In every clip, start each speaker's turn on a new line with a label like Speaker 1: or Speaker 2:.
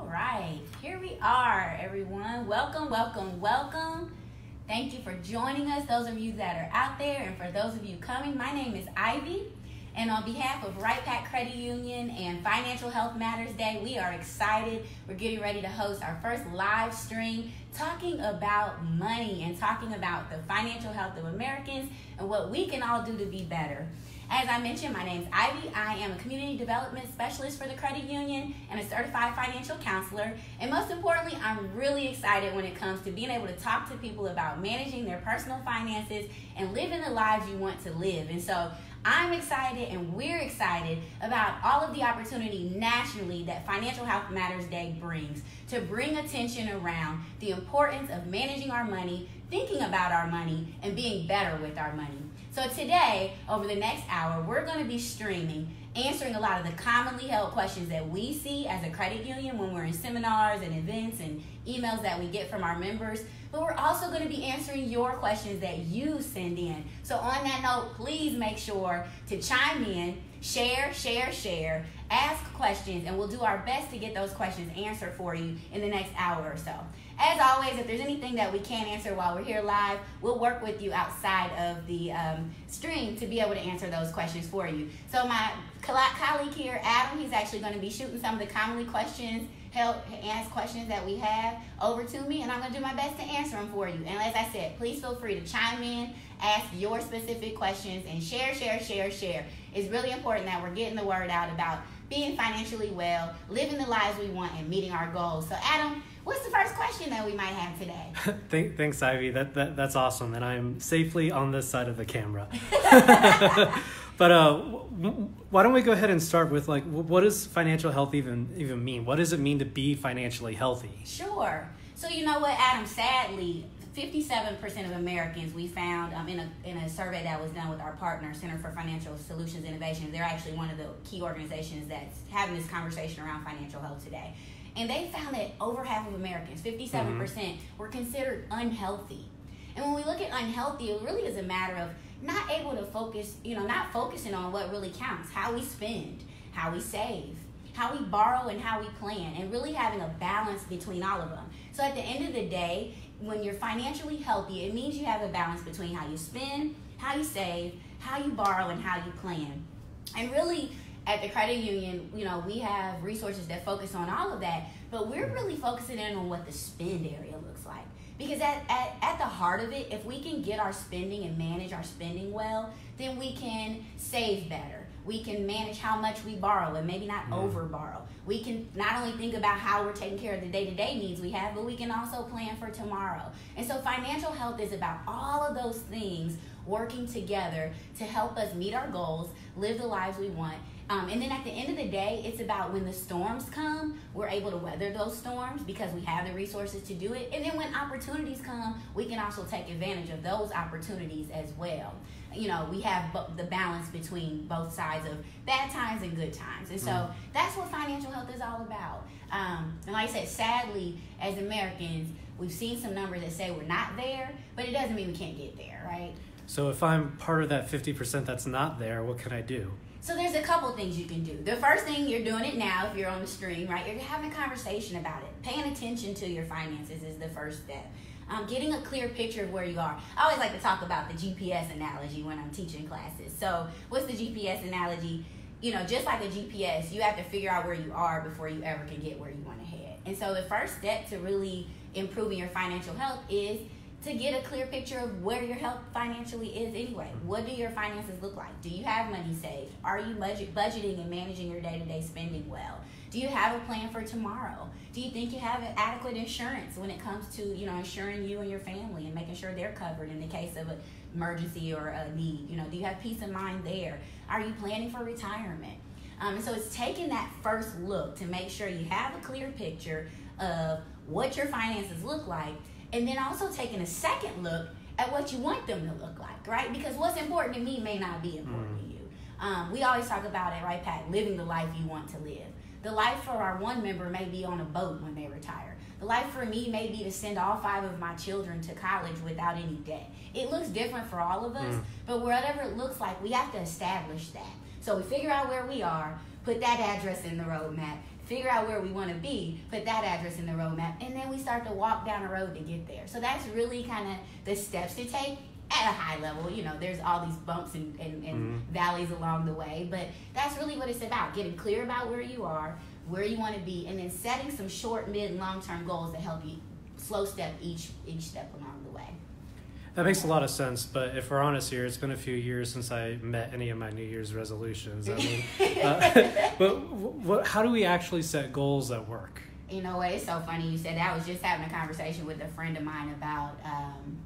Speaker 1: All right, here we are, everyone. Welcome, welcome, welcome. Thank you for joining us, those of you that are out there, and for those of you coming. My name is Ivy, and on behalf of Wright-Patt Credit Union and Financial Health Matters Day, we are excited. We're getting ready to host our first live stream talking about money and talking about the financial health of Americans and what we can all do to be better. As I mentioned, my name is Ivy. I am a community development specialist for the credit union and a certified financial counselor. And most importantly, I'm really excited when it comes to being able to talk to people about managing their personal finances and living the lives you want to live. And so I'm excited and we're excited about all of the opportunity nationally that Financial Health Matters Day brings to bring attention around the importance of managing our money, thinking about our money, and being better with our money. So today, over the next hour, we're going to be streaming, answering a lot of the commonly held questions that we see as a credit union when we're in seminars and events and emails that we get from our members. But we're also going to be answering your questions that you send in. So on that note, please make sure to chime in, share, share, share, ask questions, and we'll do our best to get those questions answered for you in the next hour or so. As always, if there's anything that we can't answer while we're here live, we'll work with you outside of the um, stream to be able to answer those questions for you. So my colleague here, Adam, he's actually going to be shooting some of the commonly questions, help ask questions that we have over to me, and I'm going to do my best to answer them for you. And as I said, please feel free to chime in, ask your specific questions, and share, share, share, share. It's really important that we're getting the word out about being financially well, living the lives we want, and meeting our goals. So, Adam, What's the first question that we might have today?
Speaker 2: Thanks, Ivy. That, that that's awesome, and I'm safely on this side of the camera. but uh, why don't we go ahead and start with like, what does financial health even even mean? What does it mean to be financially healthy?
Speaker 1: Sure. So you know what, Adam? Sadly, 57% of Americans we found um, in, a, in a survey that was done with our partner, Center for Financial Solutions Innovation. They're actually one of the key organizations that's having this conversation around financial health today. And they found that over half of Americans, 57%, mm-hmm. were considered unhealthy. And when we look at unhealthy, it really is a matter of not able to focus, you know, not focusing on what really counts how we spend, how we save, how we borrow, and how we plan, and really having a balance between all of them. So at the end of the day, when you're financially healthy, it means you have a balance between how you spend, how you save, how you borrow, and how you plan. And really, at the credit union, you know, we have resources that focus on all of that, but we're really focusing in on what the spend area looks like. Because at, at, at the heart of it, if we can get our spending and manage our spending well, then we can save better. We can manage how much we borrow and maybe not mm. over borrow. We can not only think about how we're taking care of the day to day needs we have, but we can also plan for tomorrow. And so financial health is about all of those things working together to help us meet our goals, live the lives we want, um, and then at the end of the day, it's about when the storms come, we're able to weather those storms because we have the resources to do it. And then when opportunities come, we can also take advantage of those opportunities as well. You know, we have the balance between both sides of bad times and good times. And so mm. that's what financial health is all about. Um, and like I said, sadly, as Americans, we've seen some numbers that say we're not there, but it doesn't mean we can't get there, right?
Speaker 2: So if I'm part of that 50% that's not there, what can I do?
Speaker 1: So there's a couple things you can do. The first thing you're doing it now if you're on the stream, right? You're having a conversation about it. Paying attention to your finances is the first step. Um, getting a clear picture of where you are. I always like to talk about the GPS analogy when I'm teaching classes. So what's the GPS analogy? You know, just like a GPS, you have to figure out where you are before you ever can get where you want to head. And so the first step to really improving your financial health is to get a clear picture of where your health financially is anyway. What do your finances look like? Do you have money saved? Are you budget, budgeting and managing your day to day spending well? Do you have a plan for tomorrow? Do you think you have adequate insurance when it comes to you know insuring you and your family and making sure they're covered in the case of an emergency or a need? You know, do you have peace of mind there? Are you planning for retirement? Um, and so it's taking that first look to make sure you have a clear picture of what your finances look like and then also taking a second look at what you want them to look like, right? Because what's important to me may not be important mm. to you. Um, we always talk about it, right, Pat? Living the life you want to live. The life for our one member may be on a boat when they retire. The life for me may be to send all five of my children to college without any debt. It looks different for all of us, mm. but whatever it looks like, we have to establish that. So we figure out where we are, put that address in the roadmap, figure out where we want to be, put that address in the roadmap, and then we start to walk down the road to get there. So that's really kind of the steps to take at a high level. You know, there's all these bumps and, and, and
Speaker 2: Mhm.
Speaker 1: valleys along the way, but that's really what it's about getting clear about where you are, where you want to be, and then setting some short, mid, and long term goals that help you slow step each each step along.
Speaker 2: That makes a lot of sense, but if we're honest here, it's been a few years since I met any of my New Year's resolutions. I mean, uh, but what, how do we actually set goals at work?
Speaker 1: You know what? It's so funny you said that. I was just having a conversation with a friend of mine about um,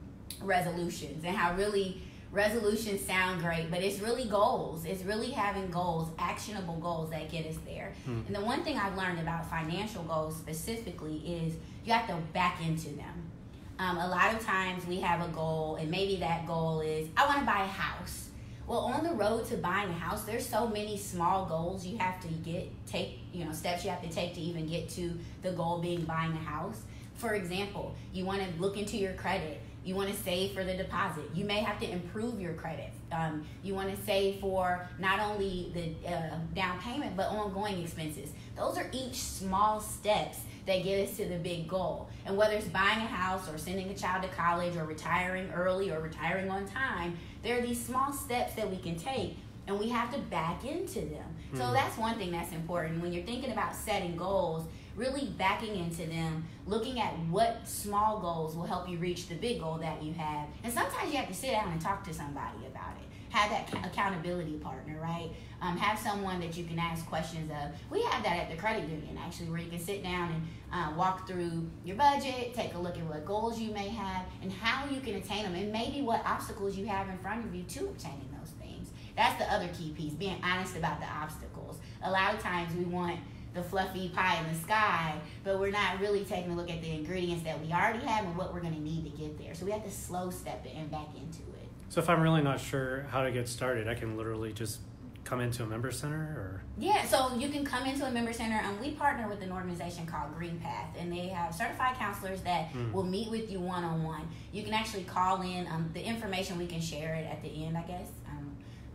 Speaker 1: resolutions and how really resolutions sound great, but it's really goals. It's really having goals, actionable goals that get us there.
Speaker 2: Hmm.
Speaker 1: And the one thing I've learned about financial goals specifically is you have to back into them. Um, a lot of times we have a goal, and maybe that goal is I want to buy a house. Well, on the road to buying a house, there's so many small goals you have to get, take, you know, steps you have to take to even get to the goal being buying a house. For example, you want to look into your credit. You want to save for the deposit. You may have to improve your credit. Um, you want to save for not only the uh, down payment, but ongoing expenses. Those are each small steps that get us to the big goal. And whether it's buying a house or sending a child to college or retiring early or retiring on time, there are these small steps that we can take and we have to back into them. So
Speaker 2: Hmm.
Speaker 1: that's one thing that's important when you're thinking about setting goals, really backing into them, looking at what small goals will help you reach the big goal that you have. And sometimes you have to sit down and talk to somebody about it. Have that accountability partner, right? Um, have someone that you can ask questions of. We have that at the credit union actually, where you can sit down and uh, walk through your budget, take a look at what goals you may have, and how you can attain them, and maybe what obstacles you have in front of you to obtaining those things. That's the other key piece, being honest about the obstacles. A lot of times we want the fluffy pie in the sky, but we're not really taking a look at the ingredients that we already have and what we're going to need to get there. So we have to slow step it and back into it.
Speaker 2: So if I'm really not sure how to get started, I can literally just come into a member center or
Speaker 1: Yeah, so you can come into a member center, and we partner with an organization called GreenPath, and they have certified counselors that
Speaker 2: Mm.
Speaker 1: will meet with you one on one. You can actually call in. Um, the information we can share it at the end, I guess. Um,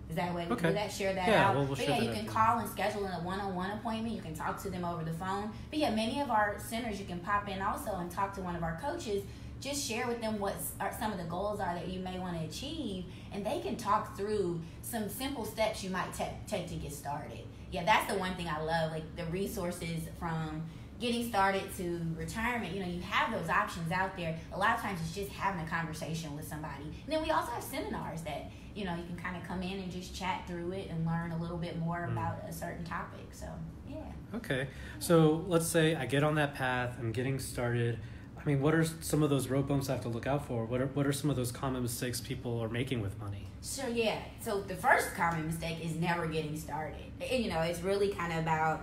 Speaker 1: is that a way we
Speaker 2: Okay.
Speaker 1: do that? Share that
Speaker 2: Yeah,
Speaker 1: out.
Speaker 2: we'll- we'll
Speaker 1: but yeah, you can call and schedule a one on one appointment. You can talk to them over the phone. But yeah, many of our centers you can pop in also and talk to one of our coaches. Just share with them what are some of the goals are that you may want to achieve, and they can talk through some simple steps you might ta- take to get started. Yeah, that's the one thing I love, like the resources from getting started to retirement. You know, you have those options out there. A lot of times it's just having a conversation with somebody. And then we also have seminars that, you know, you can kind of come in and just chat through it and learn a little bit more
Speaker 2: Mm.
Speaker 1: about a certain topic. So, yeah.
Speaker 2: Okay. So let's say I get on that path, I'm getting started. I mean, what are some of those road bumps I have to look out for? What are, what are some of those common mistakes people are making with money?
Speaker 1: So yeah, so the first common mistake is never getting started. And, you know, it's really kind of about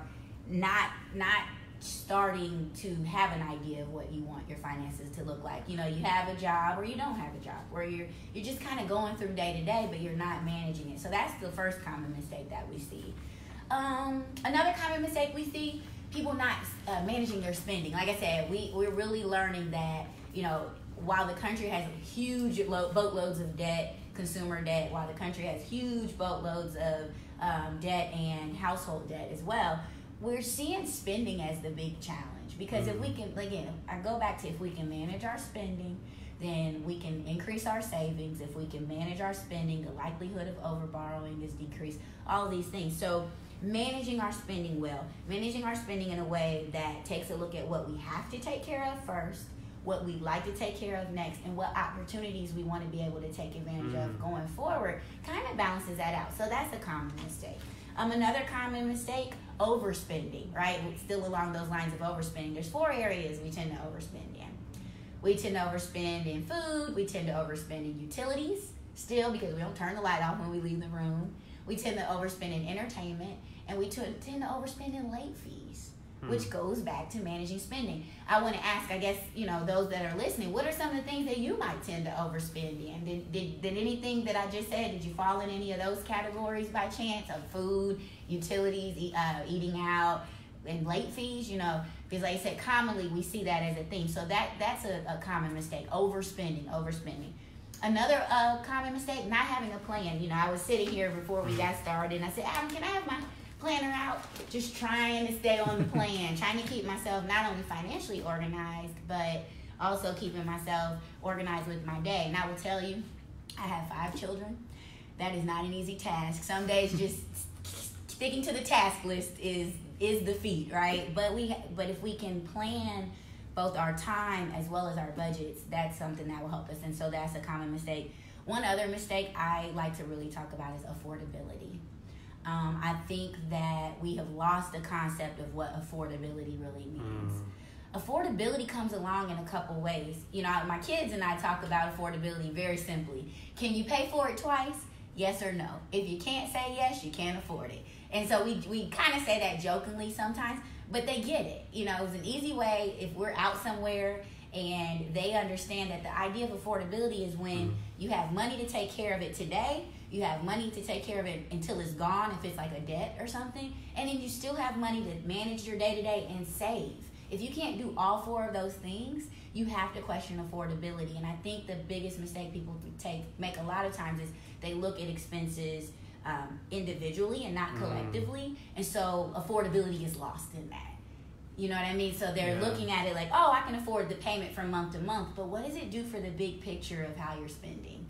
Speaker 1: not not starting to have an idea of what you want your finances to look like. You know, you have a job or you don't have a job, where you're you're just kind of going through day to day, but you're not managing it. So that's the first common mistake that we see. Um, another common mistake we see people not uh, managing their spending. Like I said, we we're really learning that you know while the country has huge lo- boatloads of debt, consumer debt, while the country has huge boatloads of um, debt and household debt as well, we're seeing spending as the big challenge. Because if we can, again, I go back to if we can manage our spending, then we can increase our savings. If we can manage our spending, the likelihood of overborrowing is decreased. All these things. So managing our spending well, managing our spending in a way that takes a look at what we have to take care of first, what we'd like to take care of next, and what opportunities we want to be able to take advantage of
Speaker 2: Mm.
Speaker 1: going forward, kind of balances that out. So that's a common mistake. Um, another common mistake, overspending, right? Still along those lines of overspending. There's four areas we tend to overspend in. We tend to overspend in food. We tend to overspend in utilities, still because we don't turn the light off when we leave the room. We tend to overspend in entertainment, and we tend to overspend in late fees, which goes back to managing spending. I want to ask, I guess, you know, those that are listening, what are some of the things that you might tend to overspend in? Did, did, did anything that I just said, did you fall in any of those categories by chance of food, utilities, e- uh, eating out, and late fees? You know, because like I said, commonly we see that as a thing. So that that's a, a common mistake, overspending, overspending. Another uh, common mistake, not having a plan. You know, I was sitting here before we got started, and I said, Adam, can I have my planner out, just trying to stay on the plan, trying to keep myself not only financially organized, but also keeping myself organized with my day. And I will tell you, I have five children. That is not an easy task. Some days just sticking to the task list is is the feat, right? But we but if we can plan both our time as well as our budgets, that's something that will help us. And so that's a common mistake. One other mistake I like to really talk about is affordability. Um, I think that we have lost the concept of what affordability really means. Mm affordability comes along in a couple ways. You know, my kids and I talk about affordability very simply. Can you pay for it twice? Yes or no. If you can't say yes, you can't afford it. And so we, we kind of say that jokingly sometimes, but they get it. You know, it's an easy way if we're out somewhere and they understand that the idea of affordability is when mm. you have money to take care of it today, you have money to take care of it until it's gone, if it's like a debt or something, and then you still have money to manage your day to day and save. If you can't do all four of those things, you have to question affordability. And I think the biggest mistake people take make a lot of times is they look at expenses um, individually and not mm. collectively, mm. and so affordability is lost in that. You know what I mean? So they're yeah. looking at it like, oh, I can afford the payment from month to month, but what does it do for the big picture of how you're spending?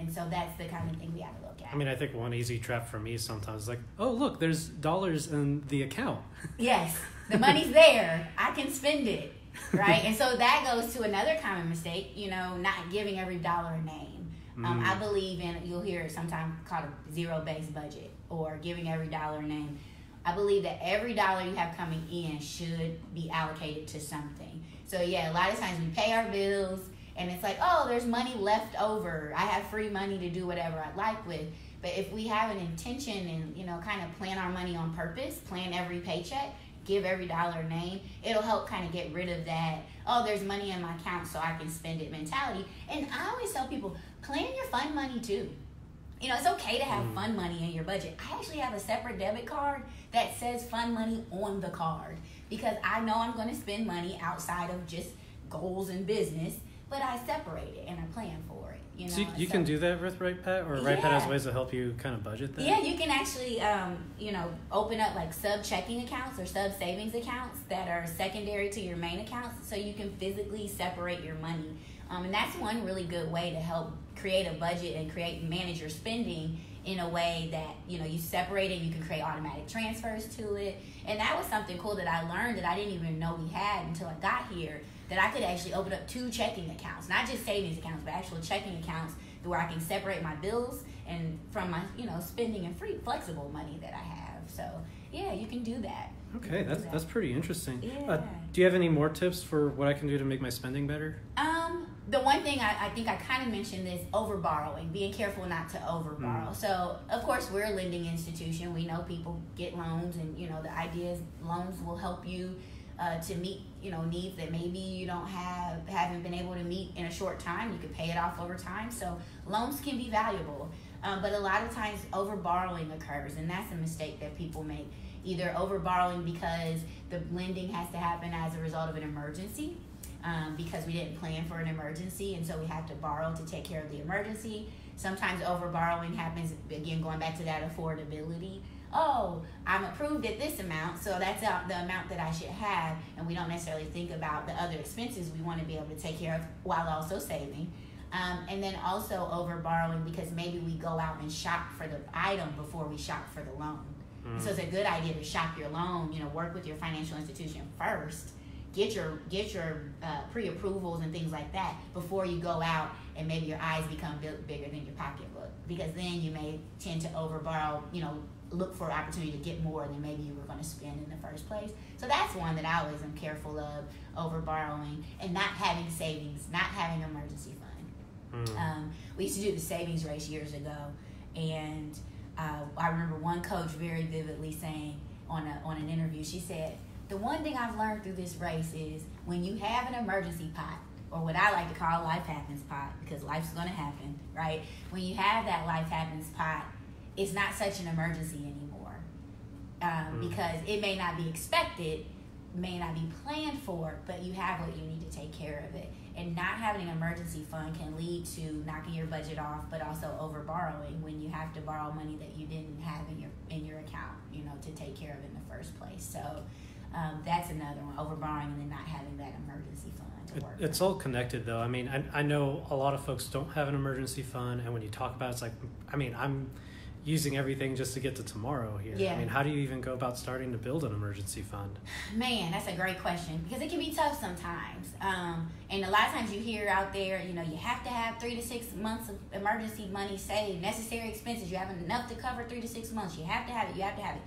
Speaker 1: And so that's the kind of thing we have to look at.
Speaker 2: I mean, I think one easy trap for me sometimes is like, oh, look, there's dollars in the account.
Speaker 1: Yes, the money's there. I can spend it, right? and so that goes to another common mistake, you know, not giving every dollar a name. Um, I mm. believe in, you'll hear it sometimes called a zero based budget or giving every dollar a name. I believe that every dollar you have coming in should be allocated to something. So, yeah, a lot of times we pay our bills and it's like, oh, there's money left over. I have free money to do whatever I like with. But if we have an intention and, you know, kind of plan our money on purpose, plan every paycheck, give every dollar a name, it'll help kind of get rid of that, oh, there's money in my account so I can spend it mentality. And I always tell people, plan your fun money too. You know, it's okay to have mm. fun money in your budget. I actually have a separate debit card that says fun money on the card because I know I'm going to spend money outside of just goals and business, but I separate it and I plan for it. You know?
Speaker 2: So you, you so, can do that with Wright-Patt, or yeah. Wright-Patt has ways to help you kind of budget that.
Speaker 1: Yeah, you can actually, um, you know, open up like sub checking accounts or sub savings accounts that are secondary to your main accounts, so you can physically separate your money. Um, and that's one really good way to help create a budget and create manage your spending in a way that you know you separate it you can create automatic transfers to it. And that was something cool that i learned that i didn't even know we had until i got here that i could actually open up two checking accounts not just savings accounts but actual checking accounts where i can separate my bills and from my you know spending and free flexible money that i have. So yeah you can do that.
Speaker 2: Okay that's that. that's pretty interesting.
Speaker 1: Yeah. Uh,
Speaker 2: do you have any more tips for what i can do to make my spending better?
Speaker 1: Um the one thing I, I think I kind of mentioned is over borrowing, being careful not to over borrow. Mm. So, of course, we're a lending institution. We know people get loans, and you know the idea is loans will help you uh, to meet you know needs that maybe you don't have haven't been able to meet in a short time. You could pay it off over time. So loans can be valuable, um, but a lot of times over borrowing occurs, and that's a mistake that people make. Either over borrowing because the lending has to happen as a result of an emergency um, because we didn't plan for an emergency, and so we have to borrow to take care of the emergency. Sometimes over borrowing happens, again, going back to that affordability. Oh, I'm approved at this amount, so that's the amount that I should have, and we don't necessarily think about the other expenses we want to be able to take care of while also saving. Um, and then also over borrowing because maybe we go out and shop for the item before we shop for the loan. Mm. So it's a good idea to shop your loan, you know, work with your financial institution first get your get your uh, pre-approvals and things like that before you go out and maybe your eyes become bigger than your pocketbook. Because then you may tend to over borrow you know look for opportunity to get more than maybe you were going to spend in the first place. So that's one that i always am careful of over borrowing and not having savings not having emergency fund. Mm. um, we used to do the savings race years ago and uh, i remember one coach very vividly saying on, a, on an interview she said the one thing I've learned through this race is when you have an emergency pot, or what I like to call life happens pot, because life's going to happen, right? When you have that life happens pot, it's not such an emergency anymore um, mm. because it may not be expected, may not be planned for, but you have what you need to take care of it. And not having an emergency fund can lead to knocking your budget off, but also over borrowing when you have to borrow money that you didn't have in your in your account, you know, to take care of in the first place. So um, that's another one: over borrowing and then not having that emergency fund.
Speaker 2: It, it's all connected, though. I mean, I, I know a lot of folks don't have an emergency fund, and when you talk about it, it's like, I mean, I'm using everything just to get to tomorrow here.
Speaker 1: Yeah.
Speaker 2: I mean, how do you even go about starting to build an emergency fund?
Speaker 1: Man, that's a great question because it can be tough sometimes. Um, and a lot of times you hear out there, you know, you have to have three to six months of emergency money saved, necessary expenses. You have enough to cover three to six months. You have to have it. You have to have it.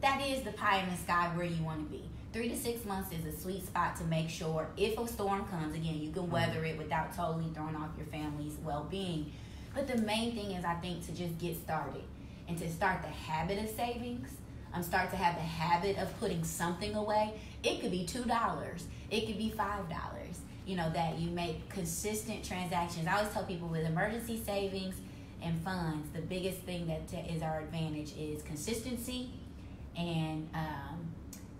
Speaker 1: That is the pie in the sky where you want to be. Three to six months is a sweet spot to make sure if a storm comes, again, you can weather it without totally throwing off your family's well being. But the main thing is, I think, to just get started and to start the habit of savings. Um, start to have the habit of putting something away. It could be two dollars. It could be five dollars. You know that you make consistent transactions. I always tell people with emergency savings and funds, the biggest thing that is our advantage is consistency and um,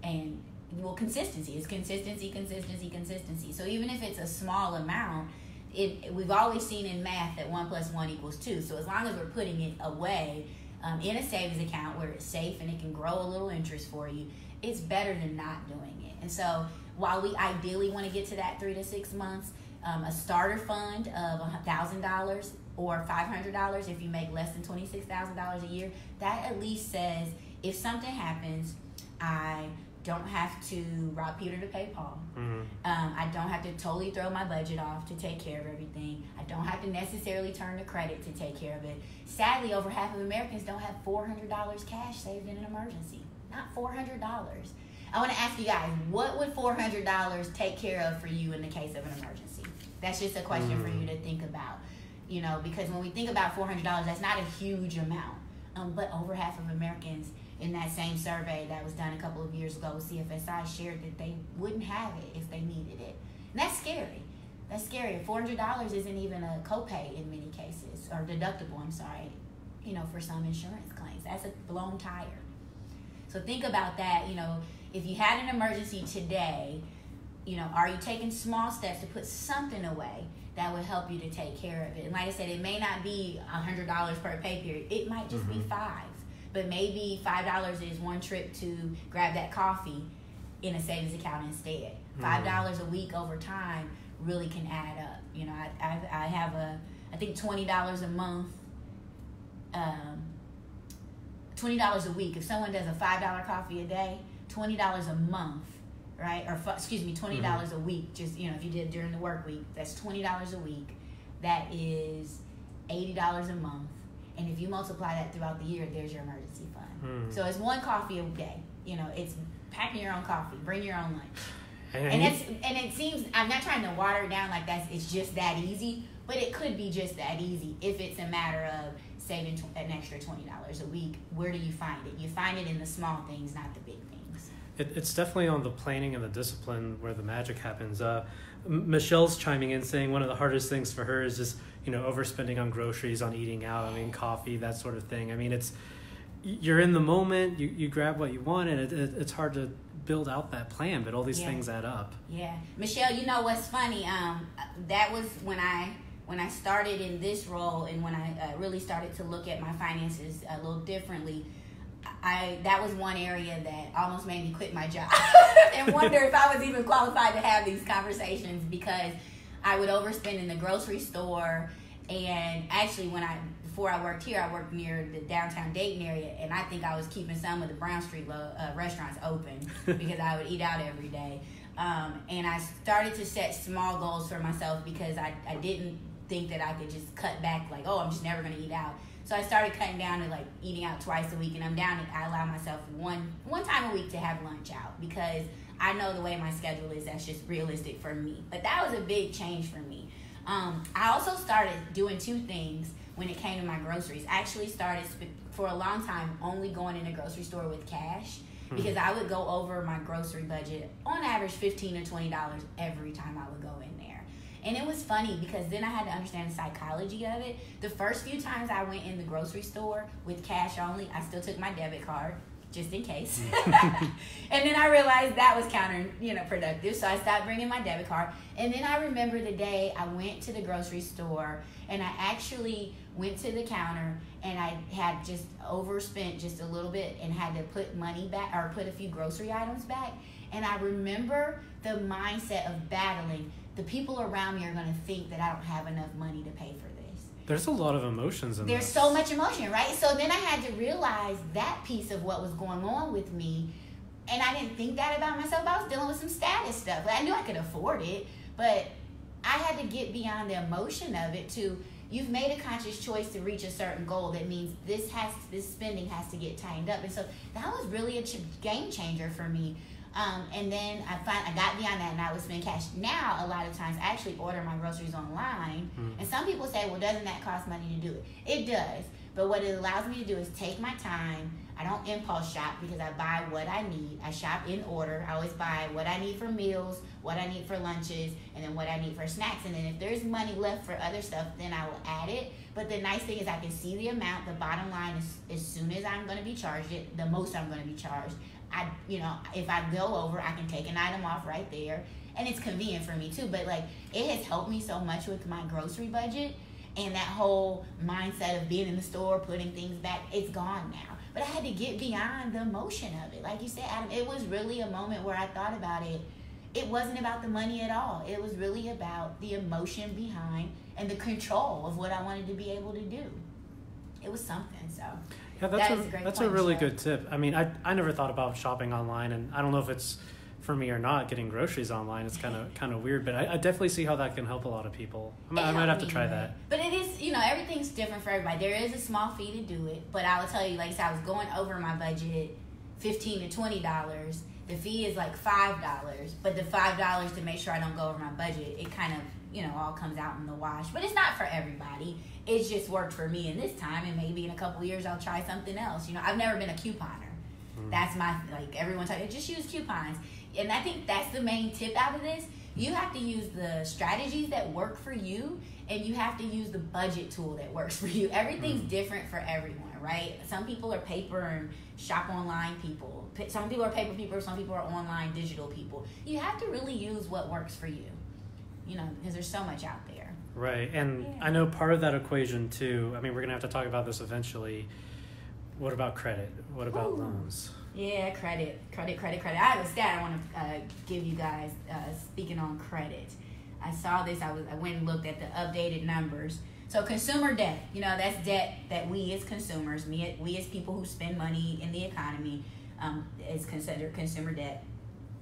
Speaker 1: and well consistency. Is consistency consistency consistency. So even if it's a small amount it we've always seen in math that one plus one equals two. So as long as we're putting it away um, in a savings account where it's safe and it can grow a little interest for you it's better than not doing it. And so while we ideally want to get to that three to six months um, a starter fund of a thousand dollars or five hundred dollars if you make less than twenty six thousand dollars a year that at least says if something happens i don't have to rob Peter to pay Paul.
Speaker 2: Mm-hmm.
Speaker 1: Um, I don't have to totally throw my budget off to take care of everything. I don't have to necessarily turn to credit to take care of it. Sadly, over half of Americans don't have $400 cash saved in an emergency. Not $400. I want to ask you guys, what would $400 take care of for you in the case of an emergency? That's just a question for you to think about. You know, because when we think about $400, that's not a huge amount. Um, but over half of Americans in that same survey that was done a couple of years ago with CFSI shared that they wouldn't have it if they needed it. And that's scary. That's scary. Four hundred dollars isn't even a copay in many cases, or deductible. I'm sorry, you know, for some insurance claims. That's a blown tire. So think about that. You know, if you had an emergency today, you know, are you taking small steps to put something away that would help you to take care of it? And like I said, it may not be a hundred dollars per pay period. It might just be mm-hmm. five but maybe five dollars is one trip to grab that coffee in a savings account instead. Five dollars a week over time really can add up. You know, I I, I have a I think twenty dollars a month. Um, twenty dollars a week. If someone does a five dollar coffee a day, twenty dollars a month, right? Or excuse me, twenty dollars a week. Just you know, if you did during the work week, that's twenty dollars a week. That is eighty dollars a month. And if you multiply that throughout the year, there's your emergency fund.
Speaker 2: Hmm.
Speaker 1: So it's one coffee a day. You know, it's packing your own coffee, bring your own lunch.
Speaker 2: And,
Speaker 1: And and it seems I'm not trying to water it down like that's it's just that easy, but it could be just that easy if it's a matter of saving tw- an extra twenty dollars a week. Where do you find it? You find it in the small things, not the big things.
Speaker 2: It, it's definitely on the planning and the discipline where the magic happens. Uh, Michelle's chiming in saying one of the hardest things for her is just you know overspending on groceries, on eating out, I mean coffee, that sort of thing. I mean it's you're in the moment, you, you grab what you want, and it, it, it's hard to build out that plan, but all these
Speaker 1: Yeah.
Speaker 2: things add up.
Speaker 1: Yeah, Michelle, you know what's funny? Um, that was when I when I started in this role and when I uh, really started to look at my finances a little differently. I that was one area that almost made me quit my job and wonder if I was even qualified to have these conversations because I would overspend in the grocery store and actually when I before I worked here I worked near the downtown Dayton area and I think I was keeping some of the Brown Street lo- uh, restaurants open because I would eat out every day um, and I started to set small goals for myself because I, I didn't think that I could just cut back like oh I'm just never gonna eat out so I started cutting down to like eating out twice a week, and I'm down. I allow myself one one time a week to have lunch out because I know the way my schedule is. That's just realistic for me. But that was a big change for me. Um, I also started doing two things when it came to my groceries. I actually started sp- for a long time only going in a grocery store with cash because I would go over my grocery budget on average fifteen or twenty dollars every time I would go in there. And it was funny because then I had to understand the psychology of it. The first few times I went in the grocery store with cash only, I still took my debit card. Just in case. Mm. and then I realized that was counter, you know, productive. So I stopped bringing my debit card. And then I remember the day I went to the grocery store and I actually went to the counter and I had just overspent just a little bit and had to put money back or put a few grocery items back. And I remember the mindset of battling. The people around me are going to think that I don't have enough money to pay for.
Speaker 2: There's a lot of emotions in
Speaker 1: There's
Speaker 2: this.
Speaker 1: so much emotion, right? So then I had to realize that piece of what was going on with me. And I didn't think that about myself. I was dealing with some status stuff. I knew I could afford it, but I had to get beyond the emotion of it to you've made a conscious choice to reach a certain goal that means this has this spending has to get tightened up and so that was really a game changer for me um, and then I find I got beyond that and I would spend cash. Now a lot of times I actually order my groceries online,
Speaker 2: Mm.
Speaker 1: and some people say, "Well, doesn't that cost money to do it?" It does, but what it allows me to do is take my time. I don't impulse shop because I buy what I need. I shop in order. I always buy what I need for meals, what I need for lunches, and then what I need for snacks. And then if there's money left for other stuff, then I will add it. But the nice thing is I can see the amount. The bottom line is as soon as I'm going to be charged it, the most I'm going to be charged. I, you know, if I go over, I can take an item off right there, and it's convenient for me too. But like, it has helped me so much with my grocery budget and that whole mindset of being in the store, putting things back. It's gone now. But I had to get beyond the emotion of it. Like you said, Adam, it was really a moment where I thought about it. It wasn't about the money at all. It was really about the emotion behind and the control of what I wanted to be able to do. It was something. So
Speaker 2: Yeah, that's
Speaker 1: That
Speaker 2: a,
Speaker 1: a
Speaker 2: that's a really good tip. I mean, I I never thought about shopping online, and I don't know if it's for me or not. Getting groceries online, it's kind of kind of weird, but I, I definitely see how that can help a lot of people. I might, I might have to try that.
Speaker 1: But it is, you know, everything's different for everybody. There is a small fee to do it, but I will tell you, like I I was going over my budget, fifteen to twenty dollars. The fee is like five dollars, but the five dollars to make sure I don't go over my budget, it kind of, you know, all comes out in the wash. But it's not for everybody. It's just worked for me in this time, and maybe in a couple years I'll try something else. You know, I've never been a couponer. Hmm. That's my like everyone talking. Just use coupons, and I think that's the main tip out of this. You have to use the strategies that work for you, and you have to use the budget tool that works for you. Everything's hmm. different for everyone, right? Some people are paper and shop online people. Some people are paper people. Some people are online digital people. You have to really use what works for you. You know, because there's so much out there.
Speaker 2: Right, and
Speaker 1: Yeah.
Speaker 2: I know part of that equation too. I mean, we're gonna have to talk about this eventually. What about credit? What about
Speaker 1: Ooh.
Speaker 2: loans?
Speaker 1: Yeah, credit, credit, credit, credit. I have a stat I want to uh, give you guys. Uh, speaking on credit, I saw this. I was I went and looked at the updated numbers. So consumer debt, you know, that's debt that we as consumers, me, we as people who spend money in the economy, um, is considered consumer debt.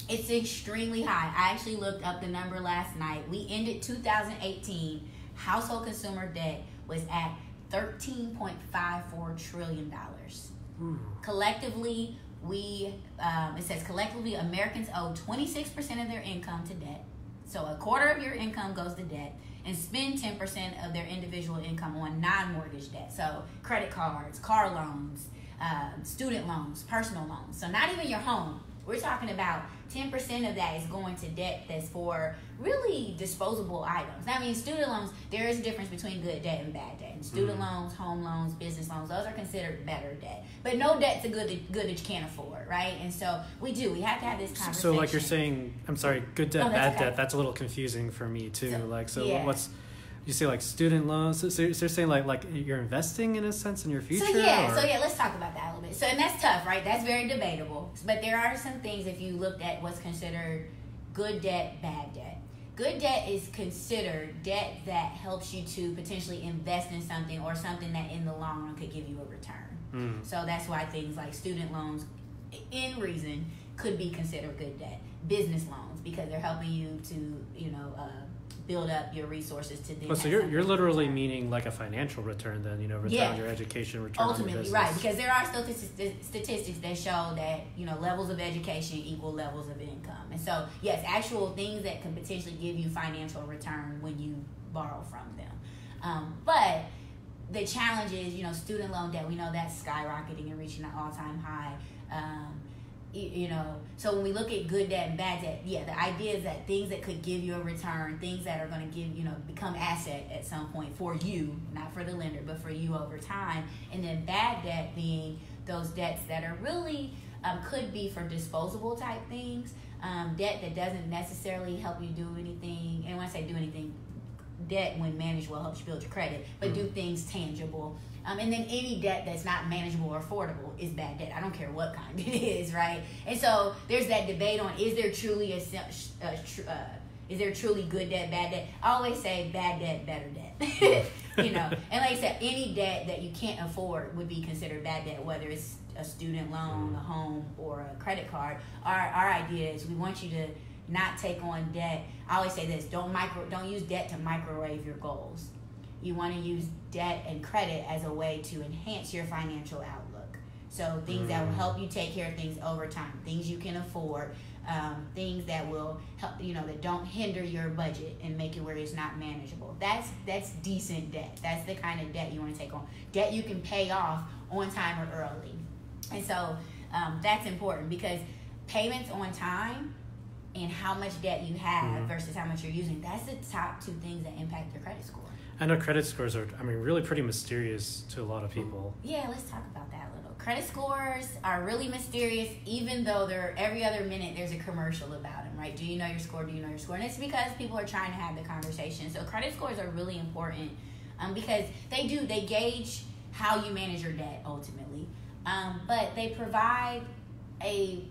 Speaker 1: It's extremely high. I actually looked up the number last night. We ended 2018. Household consumer debt was at 13.54 trillion dollars
Speaker 2: Ooh.
Speaker 1: collectively we um, it says collectively americans owe 26% of their income to debt so a quarter of your income goes to debt and spend 10% of their individual income on non-mortgage debt so credit cards car loans uh, student loans personal loans so not even your home we're talking about 10% of that is going to debt that's for really disposable items. I mean, student loans, there is a difference between good debt and bad debt. And student
Speaker 2: Mhm.
Speaker 1: loans, home loans, business loans, those are considered better debt. But no debt's a good good that you can't afford, right? And so we do. We have to have this conversation.
Speaker 2: So, like you're saying, I'm sorry, good debt,
Speaker 1: No,
Speaker 2: bad
Speaker 1: okay.
Speaker 2: debt. That's a little confusing for me too.
Speaker 1: So,
Speaker 2: like, so
Speaker 1: yeah.
Speaker 2: what's you say like student loans? So, so you're saying like like you're investing in a sense in your future.
Speaker 1: So yeah,
Speaker 2: or-
Speaker 1: so yeah, let's talk about that a little bit. So and that's tough, right? That's very debatable. But there are some things if you looked at what's considered good debt, bad debt. Good debt is considered debt that helps you to potentially invest in something or something that in the long run could give you a return.
Speaker 2: Mm.
Speaker 1: So that's why things like student loans, in reason, could be considered good debt. Business loans because they're helping you to, you know, uh, build up your resources to. then
Speaker 2: Well, so you're you're literally meaning like a financial return then, you know, return
Speaker 1: Yeah.
Speaker 2: on your education, return
Speaker 1: ultimately right because there are statistics, statistics that show that you know levels of education equal levels of income and so yes actual things that can potentially give you financial return when you borrow from them um, but the challenge is you know student loan debt we know that's skyrocketing and reaching an all-time high um, you know so when we look at good debt and bad debt yeah the idea is that things that could give you a return things that are going to give you know become asset at some point for you not for the lender but for you over time and then bad debt being those debts that are really um, could be for disposable type things, um, debt that doesn't necessarily help you do anything. And when I say do anything, debt when managed well helps you build your credit, but do things tangible. Um, and then any debt that's not manageable or affordable is bad debt. I don't care what kind it is, right? And so there's that debate on is there truly a, a tr- uh, is there truly good debt, bad debt? I always say bad debt, better debt. you know, and like I said, any debt that you can't afford would be considered bad debt, whether it's a student loan, a home, or a credit card. Our our idea is we want you to not take on debt. I always say this: don't micro, don't use debt to microwave your goals. You want to use debt and credit as a way to enhance your financial outlook. So things that will help you take care of things over time, things you can afford, um, things that will help you know that don't hinder your budget and make it where it's not manageable. That's that's decent debt. That's the kind of debt you want to take on. Debt you can pay off on time or early, and so um, that's important because payments on time and how much debt you have
Speaker 2: Mhm.
Speaker 1: versus how much you're using. That's the top two things that impact your credit score.
Speaker 2: I know credit scores are, I mean, really pretty mysterious to a lot of people.
Speaker 1: Yeah, let's talk about that a little. Credit scores are really mysterious, even though they're every other minute there's a commercial about them, right? Do you know your score? Do you know your score? And it's because people are trying to have the conversation. So credit scores are really important um, because they do they gauge how you manage your debt ultimately, um, but they provide a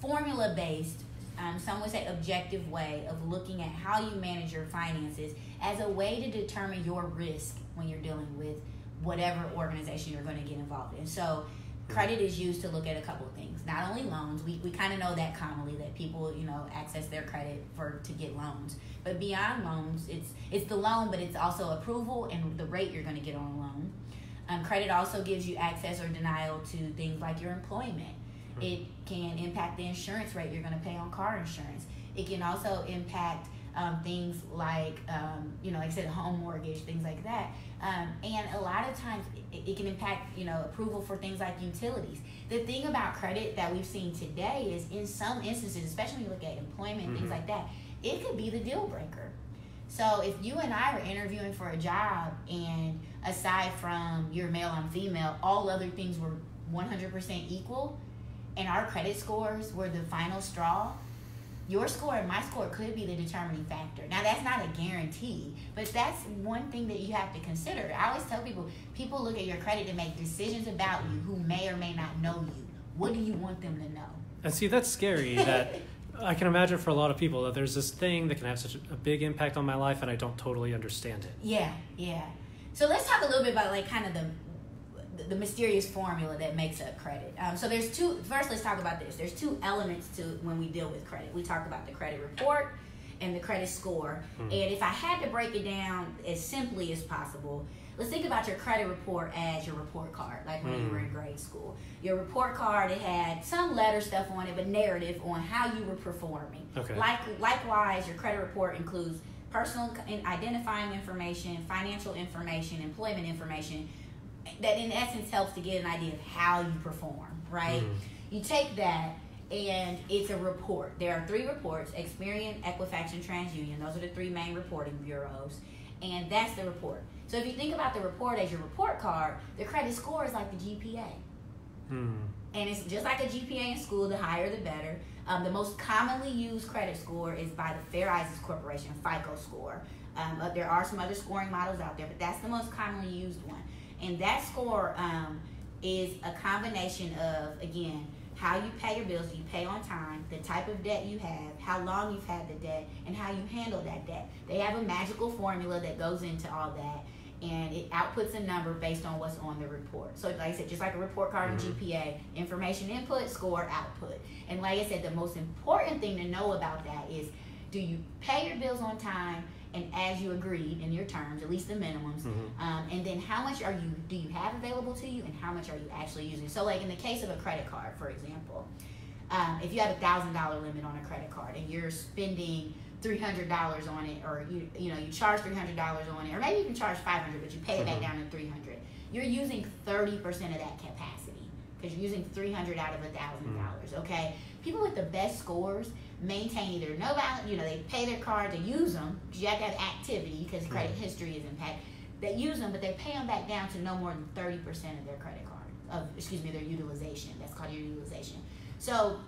Speaker 1: formula based, um, some would say objective way of looking at how you manage your finances as a way to determine your risk when you're dealing with whatever organization you're going to get involved in. So, credit is used to look at a couple of things. Not only loans, we, we kind of know that commonly that people you know access their credit for to get loans. But beyond loans, it's it's the loan, but it's also approval and the rate you're going to get on a loan. Um, credit also gives you access or denial to things like your employment. It can impact the insurance rate you're going to pay on car insurance. It can also impact um, things like, um, you know, like I said, home mortgage, things like that. Um, and a lot of times it, it can impact, you know, approval for things like utilities. The thing about credit that we've seen today is in some instances, especially when you look at employment and things like that, it could be the deal breaker. So if you and I are interviewing for a job and aside from you're male and female, all other things were 100% equal and our credit scores were the final straw, your score and my score could be the determining factor. Now that's not a guarantee, but that's one thing that you have to consider. I always tell people, people look at your credit to make decisions about you who may or may not know you. What do you want them to know?
Speaker 2: And see, that's scary that I can imagine for a lot of people that there's this thing that can have such a big impact on my life and I don't totally understand it.
Speaker 1: Yeah, yeah. So let's talk a little bit about like kind of the the mysterious formula that makes up credit. Um, so there's two. First, let's talk about this. There's two elements to when we deal with credit. We talk about the credit report and the credit score. And if I had to break it down as simply as possible, let's think about your credit report as your report card, like when you were in grade school. Your report card it had some letter stuff on it, but narrative on how you were performing.
Speaker 2: Okay.
Speaker 1: Like likewise, your credit report includes personal and identifying information, financial information, employment information that in essence helps to get an idea of how you perform, right?
Speaker 2: Mhm.
Speaker 1: You take that and it's a report. There are three reports Experian, Equifax, and TransUnion. Those are the three main reporting bureaus. And that's the report. So if you think about the report as your report card, the credit score is like the GPA.
Speaker 2: Hmm.
Speaker 1: And it's just like a GPA in school, the higher the better. Um, the most commonly used credit score is by the Fair Isaacs Corporation, FICO score. Um, but there are some other scoring models out there, but that's the most commonly used one. And that score um, is a combination of, again, how you pay your bills, you pay on time, the type of debt you have, how long you've had the debt, and how you handle that debt. They have a magical formula that goes into all that, and it outputs a number based on what's on the report. So, like I said, just like a report card and
Speaker 2: Mhm.
Speaker 1: GPA, information input, score output. And like I said, the most important thing to know about that is do you pay your bills on time and as you agreed in your terms, at least the minimums,
Speaker 2: Mhm.
Speaker 1: um, and then how much are you do you have available to you and how much are you actually using so like in the case of a credit card for example um, if you have a thousand dollar limit on a credit card and you're spending three hundred dollars on it or you you know you charge three hundred dollars on it or maybe you can charge five hundred but you pay it back
Speaker 2: Mhm.
Speaker 1: down to three hundred you're using thirty percent of that capacity because you're using three hundred out of a thousand dollars okay people with the best scores maintain either no balance you know they pay their card to use them because you have to have activity because credit history is impacted. they use them, but they pay them back down to no more than thirty percent of their credit card of excuse me their utilization. That's called your utilization. So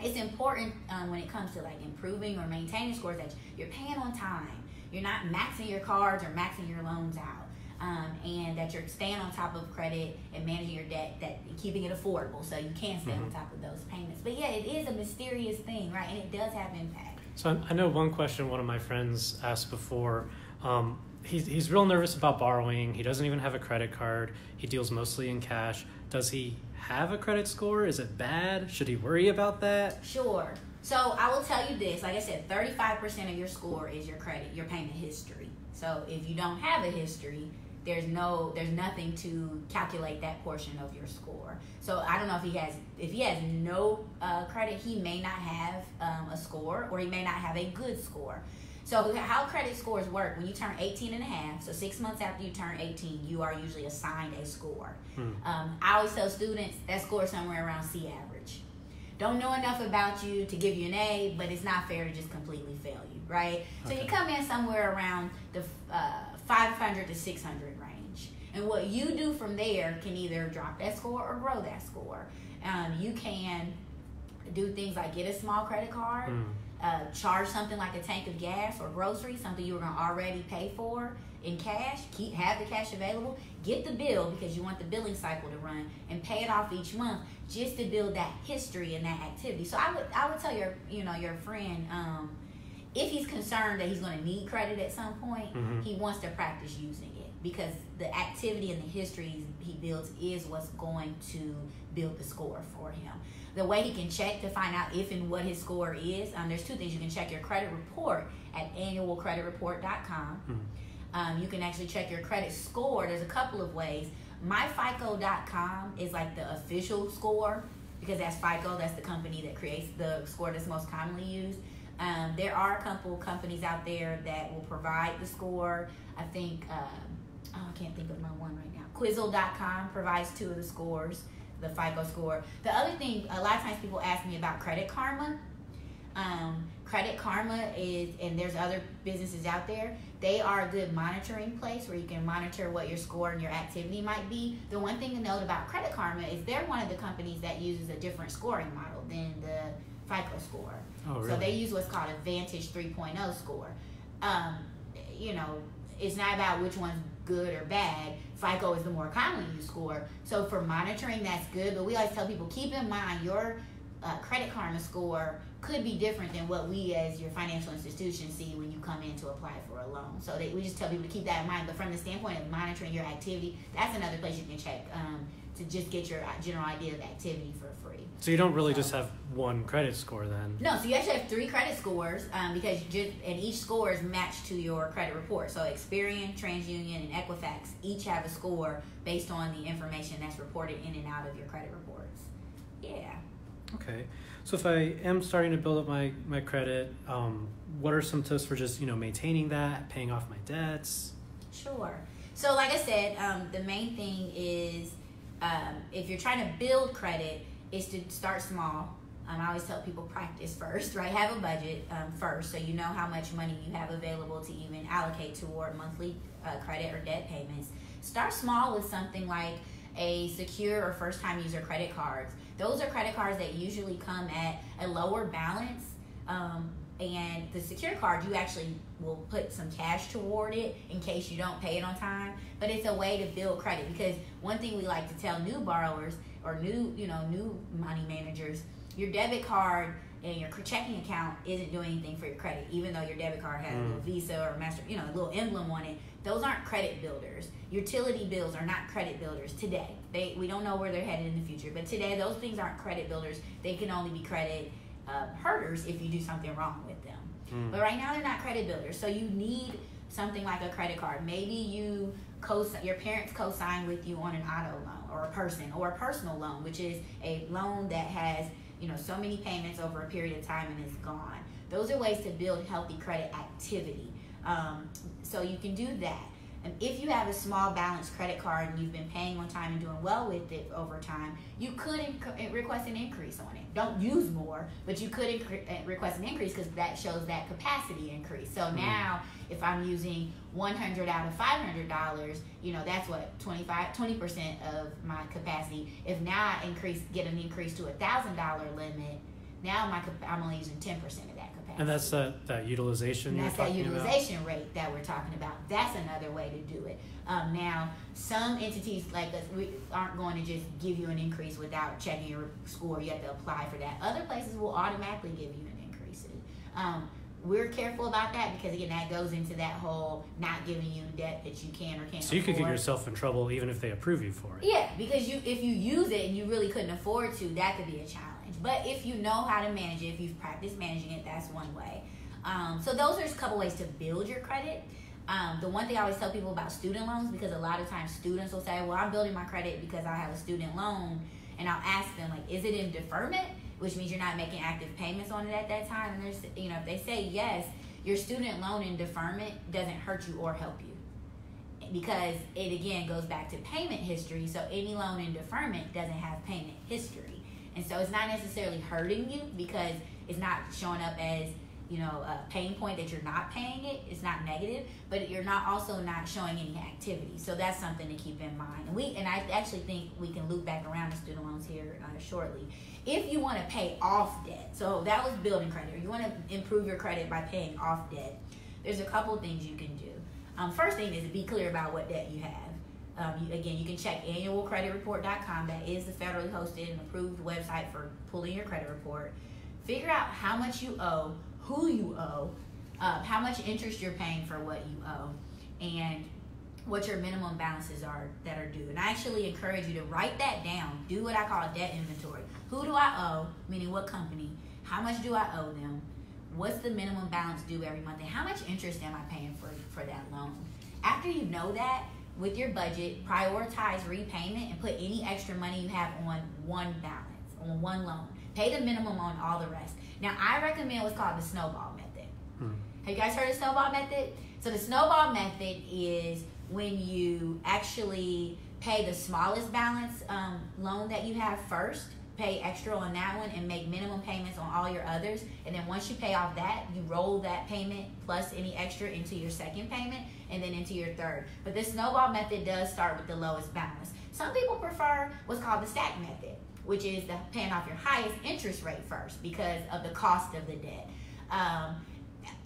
Speaker 1: it's important um, when it comes to like improving or maintaining scores that you're paying on time. You're not maxing your cards or maxing your loans out. Um, and that you're staying on top of credit and managing your debt, that keeping it affordable, so you can stay mm-hmm. on top of those payments. But yeah, it is a mysterious thing, right? And it does have impact.
Speaker 2: So I know one question one of my friends asked before. Um, he's he's real nervous about borrowing. He doesn't even have a credit card. He deals mostly in cash. Does he have a credit score? Is it bad? Should he worry about that?
Speaker 1: Sure. So I will tell you this. Like I said, 35% of your score is your credit, your payment history. So if you don't have a history, there's no there's nothing to calculate that portion of your score. So I don't know if he has if he has no uh, credit, he may not have um, a score or he may not have a good score. So how credit scores work, when you turn 18 and a half, so six months after you turn 18, you are usually assigned a score. Hmm. Um, I always tell students that score is somewhere around C average. Don't know enough about you to give you an A, but it's not fair to just completely fail you, right? Okay. So you come in somewhere around the uh, 500 to 600 range. And what you do from there can either drop that score or grow that score. Um, you can do things like get a small credit card. Hmm uh, charge something like a tank of gas or groceries, something you were going to already pay for in cash, keep have the cash available, get the bill because you want the billing cycle to run and pay it off each month just to build that history and that activity. So I would I would tell your you know your friend um, if he's concerned that he's going to need credit at some point, mm-hmm. he wants to practice using it because the activity and the history he builds is what's going to build the score for him the way he can check to find out if and what his score is. Um, there's two things. You can check your credit report at annualcreditreport.com. Mm-hmm. Um, you can actually check your credit score. There's a couple of ways. MyFICO.com is like the official score because that's FICO. That's the company that creates the score that's most commonly used. Um, there are a couple companies out there that will provide the score. I think, uh, oh, I can't think of my one right now. Quizzle.com provides two of the scores the FICO score. The other thing, a lot of times people ask me about Credit Karma. Um, Credit Karma is, and there's other businesses out there. They are a good monitoring place where you can monitor what your score and your activity might be. The one thing to note about Credit Karma is they're one of the companies that uses a different scoring model than the FICO score. Oh, really? So they use what's called a Vantage 3.0 score. Um, you know, it's not about which one's good or bad. FICO is the more commonly used score. So for monitoring, that's good. But we always tell people keep in mind your uh, Credit Karma score could be different than what we as your financial institution see when you come in to apply for a loan. So they, we just tell people to keep that in mind. But from the standpoint of monitoring your activity, that's another place you can check um, to just get your uh, general idea of activity for.
Speaker 2: So you don't really just have one credit score then?
Speaker 1: No, so you actually have three credit scores um, because just, and each score is matched to your credit report. So Experian, TransUnion, and Equifax each have a score based on the information that's reported in and out of your credit reports. Yeah.
Speaker 2: Okay. So if I am starting to build up my, my credit, um, what are some tips for just, you know, maintaining that, paying off my debts?
Speaker 1: Sure. So like I said, um, the main thing is um, if you're trying to build credit, is to start small. Um, I always tell people practice first, right? Have a budget um, first so you know how much money you have available to even allocate toward monthly uh, credit or debt payments. Start small with something like a secure or first time user credit cards. Those are credit cards that usually come at a lower balance. Um, and the secure card, you actually will put some cash toward it in case you don't pay it on time. But it's a way to build credit because one thing we like to tell new borrowers or new, you know, new money managers, your debit card and your checking account isn't doing anything for your credit, even though your debit card has mm. a little Visa or Master, you know, a little emblem on it. Those aren't credit builders. Utility bills are not credit builders today. They we don't know where they're headed in the future, but today those things aren't credit builders. They can only be credit uh, hurters if you do something wrong with them. Mm. But right now they're not credit builders, so you need something like a credit card. Maybe you co your parents co-sign with you on an auto loan or a person or a personal loan, which is a loan that has you know so many payments over a period of time and is gone. Those are ways to build healthy credit activity. Um, so you can do that. And if you have a small balance credit card and you've been paying on time and doing well with it over time, you could inc- request an increase on it. Don't use more, but you could inc- request an increase because that shows that capacity increase. So
Speaker 2: Mm-hmm.
Speaker 1: now, if I'm using 100 out of 500 dollars, you know that's what 25, 20 percent of my capacity. If now I increase, get an increase to a thousand dollar limit, now my I'm only using 10 percent of that capacity.
Speaker 2: And that's that, that utilization
Speaker 1: that's that
Speaker 2: talking about?
Speaker 1: utilization rate that we're talking about. That's another way to do it. Um, now, some entities like us we aren't going to just give you an increase without checking your score. You have to apply for that. Other places will automatically give you an increase. Um, we're careful about that because again, that goes into that whole not giving you debt that you can or can't.
Speaker 2: So you could get yourself in trouble even if they approve you for it.
Speaker 1: Yeah, because you if you use it and you really couldn't afford to, that could be a challenge. But if you know how to manage it, if you've practiced managing it, that's one way. Um, so those are a couple ways to build your credit. Um, the one thing I always tell people about student loans because a lot of times students will say, "Well, I'm building my credit because I have a student loan," and I'll ask them like, "Is it in deferment?" Which means you're not making active payments on it at that time. And there's, you know, if they say yes, your student loan in deferment doesn't hurt you or help you because it again goes back to payment history. So any loan in deferment doesn't have payment history, and so it's not necessarily hurting you because it's not showing up as you know a pain point that you're not paying it. It's not negative, but you're not also not showing any activity. So that's something to keep in mind. And we and I actually think we can loop back around to student loans here uh, shortly. If you want to pay off debt, so that was building credit. Or you want to improve your credit by paying off debt. There's a couple things you can do. Um, first thing is to be clear about what debt you have. Um, you, again, you can check annualcreditreport.com. That is the federally hosted and approved website for pulling your credit report. Figure out how much you owe, who you owe, uh, how much interest you're paying for what you owe, and what your minimum balances are that are due. And I actually encourage you to write that down. Do what I call debt inventory. Who do I owe? Meaning what company? How much do I owe them? What's the minimum balance due every month? And how much interest am I paying for, for that loan? After you know that, with your budget, prioritize repayment and put any extra money you have on one balance, on one loan. Pay the minimum on all the rest. Now, I recommend what's called the snowball method.
Speaker 2: Hmm.
Speaker 1: Have you guys heard of snowball method? So the snowball method is when you actually pay the smallest balance um, loan that you have first, pay extra on that one, and make minimum payments on all your others. And then once you pay off that, you roll that payment plus any extra into your second payment and then into your third. But the snowball method does start with the lowest balance. Some people prefer what's called the stack method, which is the paying off your highest interest rate first because of the cost of the debt. Um,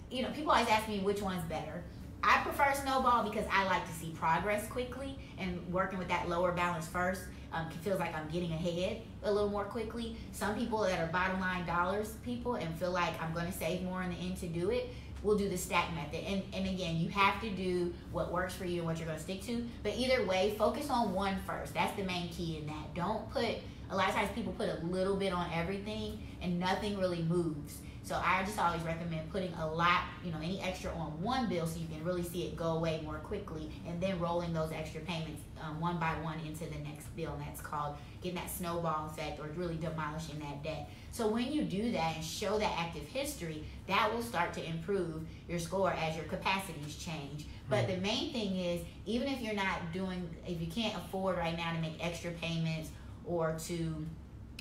Speaker 1: you know, people always ask me which one's better. I prefer snowball because I like to see progress quickly and working with that lower balance first um, feels like I'm getting ahead a little more quickly. Some people that are bottom line dollars people and feel like I'm going to save more in the end to do it will do the stack method. And, and again, you have to do what works for you and what you're going to stick to. But either way, focus on one first. That's the main key in that. Don't put, a lot of times people put a little bit on everything and nothing really moves. So I just always recommend putting a lot, you know, any extra on one bill so you can really see it go away more quickly, and then rolling those extra payments um, one by one into the next bill. And that's called getting that snowball effect or really demolishing that debt. So when you do that and show that active history, that will start to improve your score as your capacities change. But the main thing is, even if you're not doing, if you can't afford right now to make extra payments or to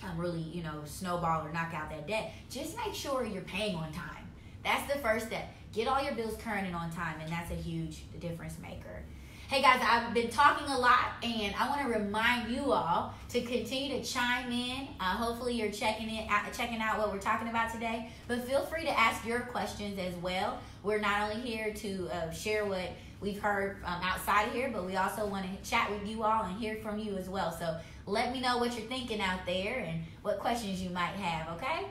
Speaker 1: um, really, you know, snowball or knock out that debt, just make sure you're paying on time. That's the first step. Get all your bills current and on time, and that's a huge difference maker. Hey guys, I've been talking a lot, and I want to remind you all to continue to chime in. Uh, hopefully, you're checking it, checking out what we're talking about today. But feel free to ask your questions as well. We're not only here to uh, share what we've heard um, outside of here, but we also want to chat with you all and hear from you as well. So let me know what you're thinking out there and what questions you might have. Okay.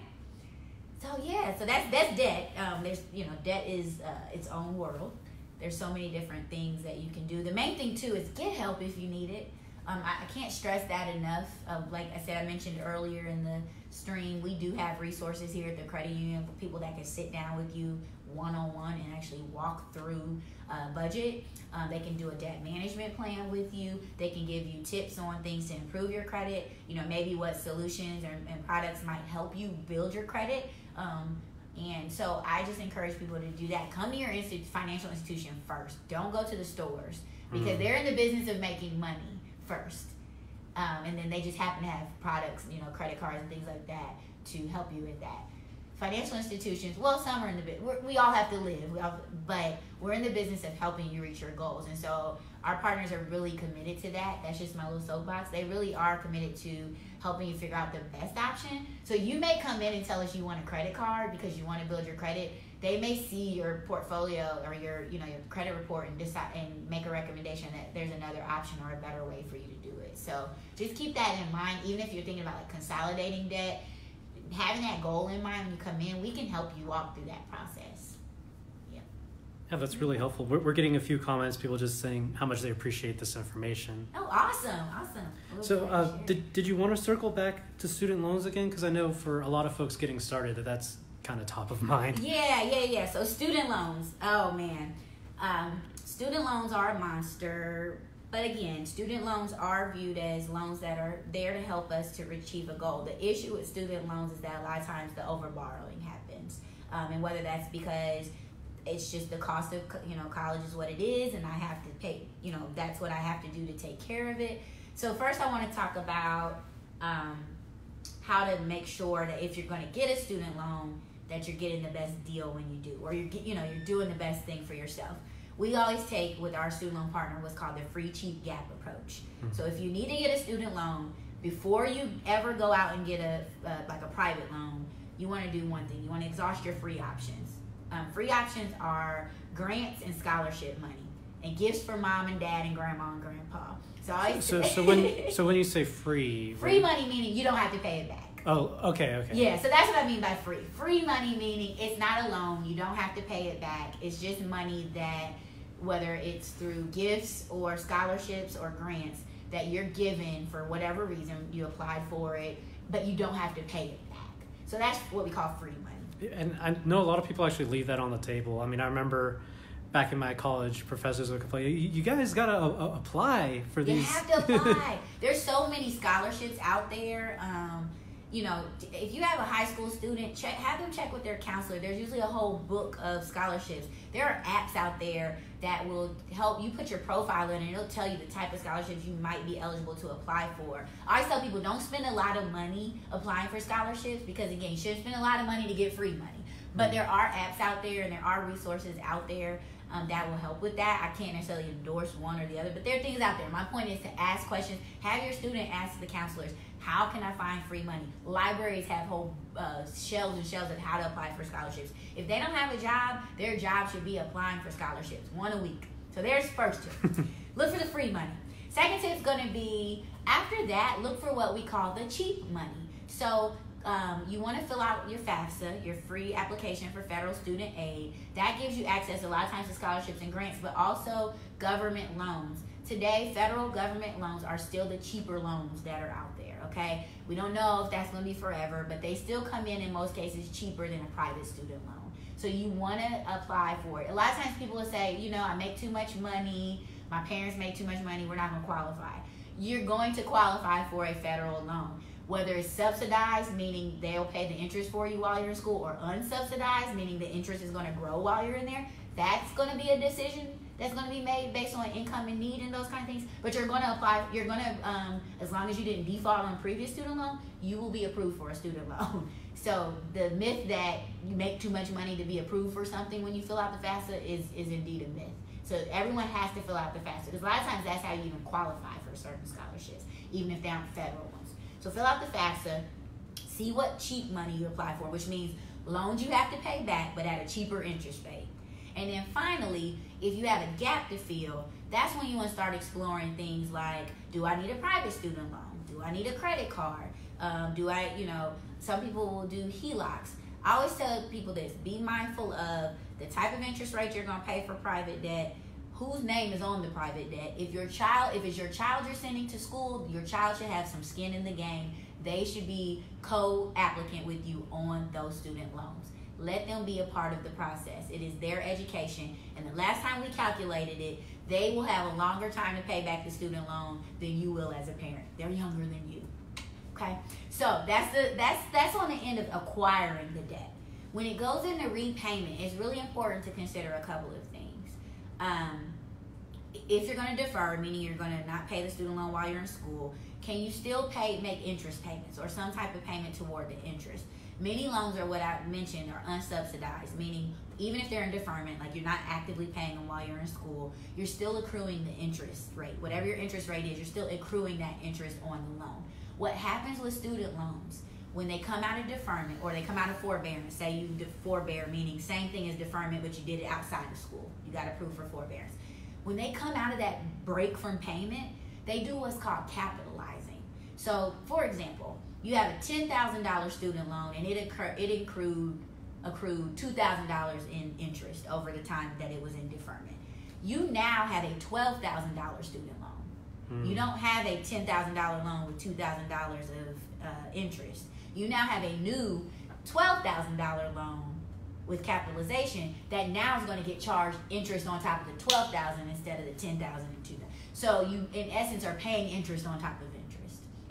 Speaker 1: So yeah, so that's that's debt. Um, there's you know debt is uh, its own world. There's so many different things that you can do. The main thing too is get help if you need it. Um, I, I can't stress that enough. Uh, like I said, I mentioned earlier in the stream, we do have resources here at the credit union for people that can sit down with you one on one and actually walk through uh, budget. Um, they can do a debt management plan with you. They can give you tips on things to improve your credit. You know, maybe what solutions and, and products might help you build your credit. Um, and so I just encourage people to do that. Come to your institu- financial institution first. Don't go to the stores. because
Speaker 2: Mhm.
Speaker 1: they're in the business of making money first. Um, and then they just happen to have products, you know, credit cards and things like that to help you with that. Financial institutions, well, some are in the bit. We all have to live, we all, but we're in the business of helping you reach your goals. And so our partners are really committed to that. That's just my little soapbox. They really are committed to helping you figure out the best option. So you may come in and tell us you want a credit card because you want to build your credit. They may see your portfolio or your, you know, your credit report and decide and make a recommendation that there's another option or a better way for you to do it. So just keep that in mind. Even if you're thinking about like consolidating debt, having that goal in mind when you come in, we can help you walk through that process.
Speaker 2: Yeah, that's really helpful. We're, we're getting a few comments, people just saying how much they appreciate this information.
Speaker 1: Oh, awesome, awesome. We'll
Speaker 2: So, uh, did, did you want to circle back to student loans again? Because I know for a lot of folks getting started, that that's kind of top of mind.
Speaker 1: Yeah, yeah, yeah. So student loans. Oh man, um, student loans are a monster. But again, student loans are viewed as loans that are there to help us to achieve a goal. The issue with student loans is that a lot of times the overborrowing happens, um, and whether that's because it's just the cost of you know college is what it is, and I have to pay. You know that's what I have to do to take care of it. So first, I want to talk about um, how to make sure that if you're going to get a student loan, that you're getting the best deal when you do, or you're you know you're doing the best thing for yourself. We always take with our student loan partner what's called the free cheap gap approach.
Speaker 2: Mhm.
Speaker 1: So if you need to get a student loan before you ever go out and get a uh, like a private loan, you want to do one thing. You want to exhaust your free options. Um, free options are grants and scholarship money, and gifts for mom and dad and grandma and grandpa. So I
Speaker 2: So, so when so when you say free,
Speaker 1: free money meaning you don't have to pay it back.
Speaker 2: Oh, okay, okay.
Speaker 1: Yeah, so that's what I mean by free. Free money meaning it's not a loan, you don't have to pay it back. It's just money that, whether it's through gifts or scholarships or grants, that you're given for whatever reason, you applied for it, but you don't have to pay it back. So that's what we call free money.
Speaker 2: And I know a lot of people actually leave that on the table. I mean, I remember back in my college, professors would complain, "You you guys gotta uh, uh, apply for these."
Speaker 1: You
Speaker 2: these."
Speaker 1: have to apply. There's so many scholarships out there. Um, you know, if you have a high school student, check have them check with their counselor. There's usually a whole book of scholarships. There are apps out there that will help you put your profile in, and it'll tell you the type of scholarships you might be eligible to apply for. I always tell people don't spend a lot of money applying for scholarships because again, you shouldn't spend a lot of money to get free money. But there are apps out there and there are resources out there um, that will help with that. I can't necessarily endorse one or the other, but there are things out there. My point is to ask questions. Have your student ask the counselors, how can I find free money? Libraries have whole uh, shelves and shelves of how to apply for scholarships. If they don't have a job, their job should be applying for scholarships, one a week. So there's first tip. look for the free money. Second tip is going to be after that, look for what we call the cheap money. So um, you want to fill out your FAFSA, your free application for federal student aid. That gives you access a lot of times to scholarships and grants, but also government loans. Today, federal government loans are still the cheaper loans that are out there, okay? We don't know if that's to be forever, but they still come in in most cases cheaper than a private student loan. So you want to apply for it. A lot of times people will say, you know, I make too much money, my parents make too much money, we're not to qualify. You're going to qualify for a federal loan whether it's subsidized, meaning they'll pay the interest for you while you're in school, or unsubsidized, meaning the interest is going to grow while you're in there, that's going to be a decision that's going to be made based on income and need and those kind of things. But you're going to apply, you're going to, um, as long as you didn't default on previous student loan, you will be approved for a student loan. So the myth that you make too much money to be approved for something when you fill out the FAFSA is, is indeed a myth. So everyone has to fill out the FAFSA because a lot of times that's how you even qualify for certain scholarships, even if they aren't federal ones. So fill out the FAFSA, see what cheap money you apply for, which means loans you have to pay back but at a cheaper interest rate. And then finally, if you have a gap to fill, that's when you want to start exploring things like do I need a private student loan? Do I need a credit card? Um, do I, you know, some people will do HELOCs. I always tell people this be mindful of the type of interest rate you're going to pay for private debt, whose name is on the private debt. If your child, if it's your child you're sending to school, your child should have some skin in the game. They should be co-applicant with you on those student loans. Let them be a part of the process. It is their education. And the last time we calculated it, they will have a longer time to pay back the student loan than you will as a parent. They're younger than you. Okay? So that's the that's that's on the end of acquiring the debt. When it goes into repayment, it's really important to consider a couple of things. Um, if you're going to defer, meaning you're going to not pay the student loan while you're in school, can you still pay make interest payments or some type of payment toward the interest? Many loans are what I mentioned are unsubsidized, meaning even if they're in deferment, like you're not actively paying them while you're in school, you're still accruing the interest rate. Whatever your interest rate is, you're still accruing that interest on the loan. What happens with student loans when they come out of deferment or they come out of forbearance, say you forbear, meaning same thing as deferment, but you did it outside of school. You got approved for forbearance. When they come out of that break from payment, they do what's called capitalizing. So, for example, you have a $10,000 student loan and it, occur, it accrued accrued $2,000 in interest over the time that it was in deferment. You now have a $12,000 student loan. Mm. You don't have a $10,000 loan with $2,000 of uh, interest. You now have a new $12,000 loan with capitalization that now is going to get charged interest on top of the 12000 instead of the 10000 and 2000 So you, in essence, are paying interest on top of interest.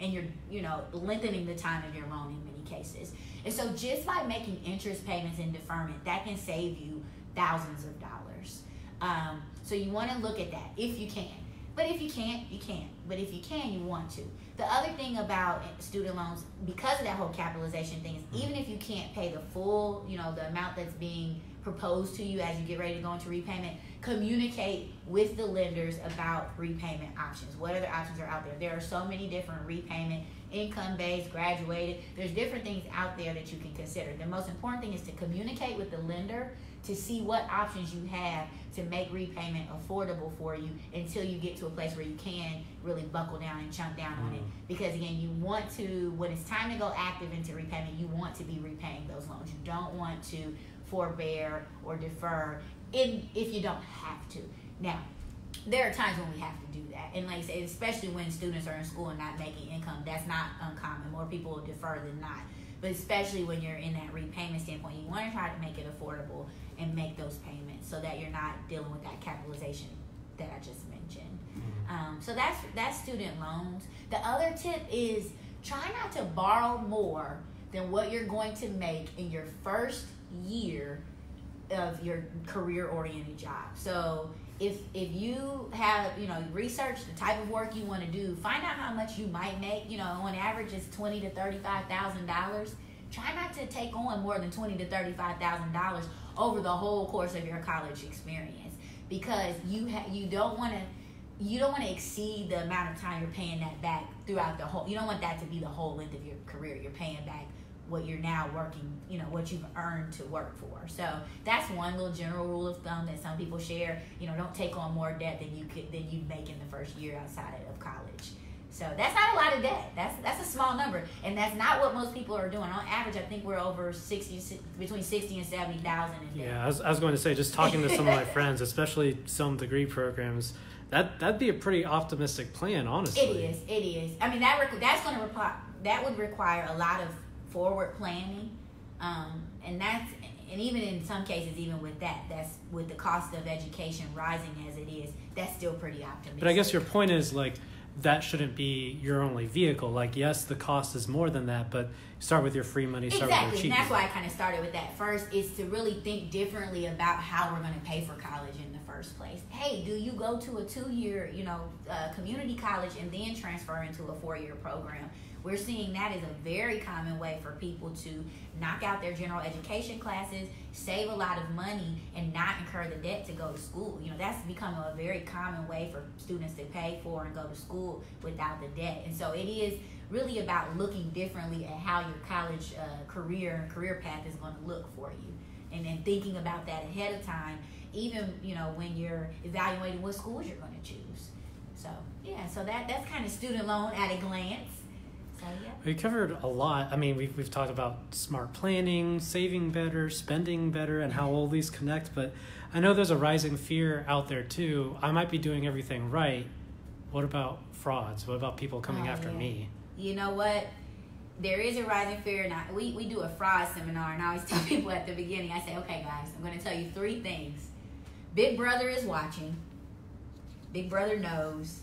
Speaker 1: And you're, you know, lengthening the time of your loan in many cases. And so just by making interest payments in deferment, that can save you thousands of dollars. Um, so you want to look at that if you can. But if you can't, you can't. But if you can, you want to. The other thing about student loans, because of that whole capitalization thing, is mm-hmm. even if you can't pay the full, you know, the amount that's being proposed to you as you get ready to go into repayment, communicate with the lenders about repayment options. What other options are out there? There are so many different repayment, income based, graduated. There's different things out there that you can consider. The most important thing is to communicate with the lender to see what options you have to make repayment affordable for you until you get to a place where you can really buckle down and chunk down mm-hmm. on it. Mm-hmm. Because again, you want to, when it's time to go active into repayment, you want to be repaying those loans. You don't want to forbear or defer in, if you don't have to. Now, there are times when we have to do that. And like I said, especially when students are in school and not making income, that's not uncommon. More people will defer than not. But especially when you're in that repayment standpoint, you want to try to make it affordable and make those payments so that you're not dealing with that capitalization that I just mentioned. Mm-hmm. Um, so that's that's student loans. The other tip is try not to borrow more than what you're going to make in your first year of your career oriented job. So if if you have you know research the type of work you want to do, find out how much you might make. You know, on average, it's twenty to thirty five thousand dollars. Try not to take on more than twenty to thirty five thousand dollars over the whole course of your college experience because you ha- you don't want to you don't want to exceed the amount of time you're paying that back throughout the whole. You don't want that to be the whole length of your career. You're paying back what you're now working, you know, what you've earned to work for. So that's one little general rule of thumb that some people share. You know, don't take on more debt than you could than you make in the first year outside of college. So that's not a lot of debt. That's that's a small number, and that's not what most people are doing. On average, I think we're over sixty, between sixty and seventy thousand.
Speaker 2: Yeah, I was, I was going to say, just talking to some of my friends, especially some degree programs, that that'd be a pretty optimistic plan, honestly.
Speaker 1: It is. It is. I mean, that that's going to require that would require a lot of forward planning, um, and that's and even in some cases, even with that, that's with the cost of education rising as it is, that's still pretty optimistic.
Speaker 2: But I guess your point is like that shouldn't be your only vehicle. Like, yes, the cost is more than that, but start with your free money. Start
Speaker 1: exactly,
Speaker 2: with your
Speaker 1: cheap and that's why I kind of started with that first. Is to really think differently about how we're going to pay for college in the first place. Hey, do you go to a two-year, you know, uh, community college and then transfer into a four-year program? We're seeing that as a very common way for people to knock out their general education classes, save a lot of money, and not incur the debt to go to school. You know, that's becoming a very common way for students to pay for and go to school without the debt. And so it is really about looking differently at how your college uh, career and career path is going to look for you. And then thinking about that ahead of time, even, you know, when you're evaluating what schools you're going to choose. So, yeah, so that, that's kind of student loan at a glance.
Speaker 2: We covered a lot. I mean, we've, we've talked about smart planning, saving better, spending better, and how all these connect. But I know there's a rising fear out there too. I might be doing everything right. What about frauds? What about people coming oh, after yeah. me?
Speaker 1: You know what? There is a rising fear. And I, we, we do a fraud seminar, and I always tell people at the beginning I say, okay, guys, I'm going to tell you three things. Big Brother is watching, Big Brother knows,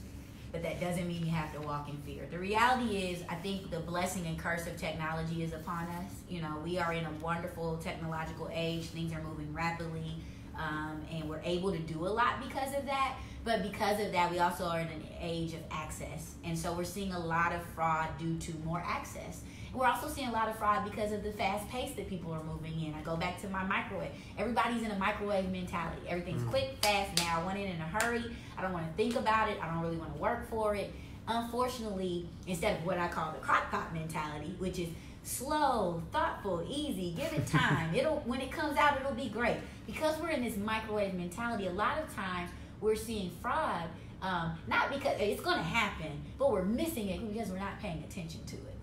Speaker 1: but that doesn't mean you have to walk in fear. The reality is, I think the blessing and curse of technology is upon us. You know, we are in a wonderful technological age, things are moving rapidly. um, and we're able to do a lot because of that. But because of that, we also are in an age of access, and so we're seeing a lot of fraud due to more access. We're also seeing a lot of fraud because of the fast pace that people are moving in. I go back to my microwave. Everybody's in a microwave mentality. Everything's
Speaker 2: Mm.
Speaker 1: quick, fast. Now I want it in a hurry. I don't want to think about it. I don't really want to work for it. Unfortunately, instead of what I call the crock pot mentality, which is slow, thoughtful, easy, give it time. it'll when it comes out, it'll be great. Because we're in this microwave mentality, a lot of times we're seeing fraud. Um, not because it's going to happen, but we're missing it because we're not paying attention to it.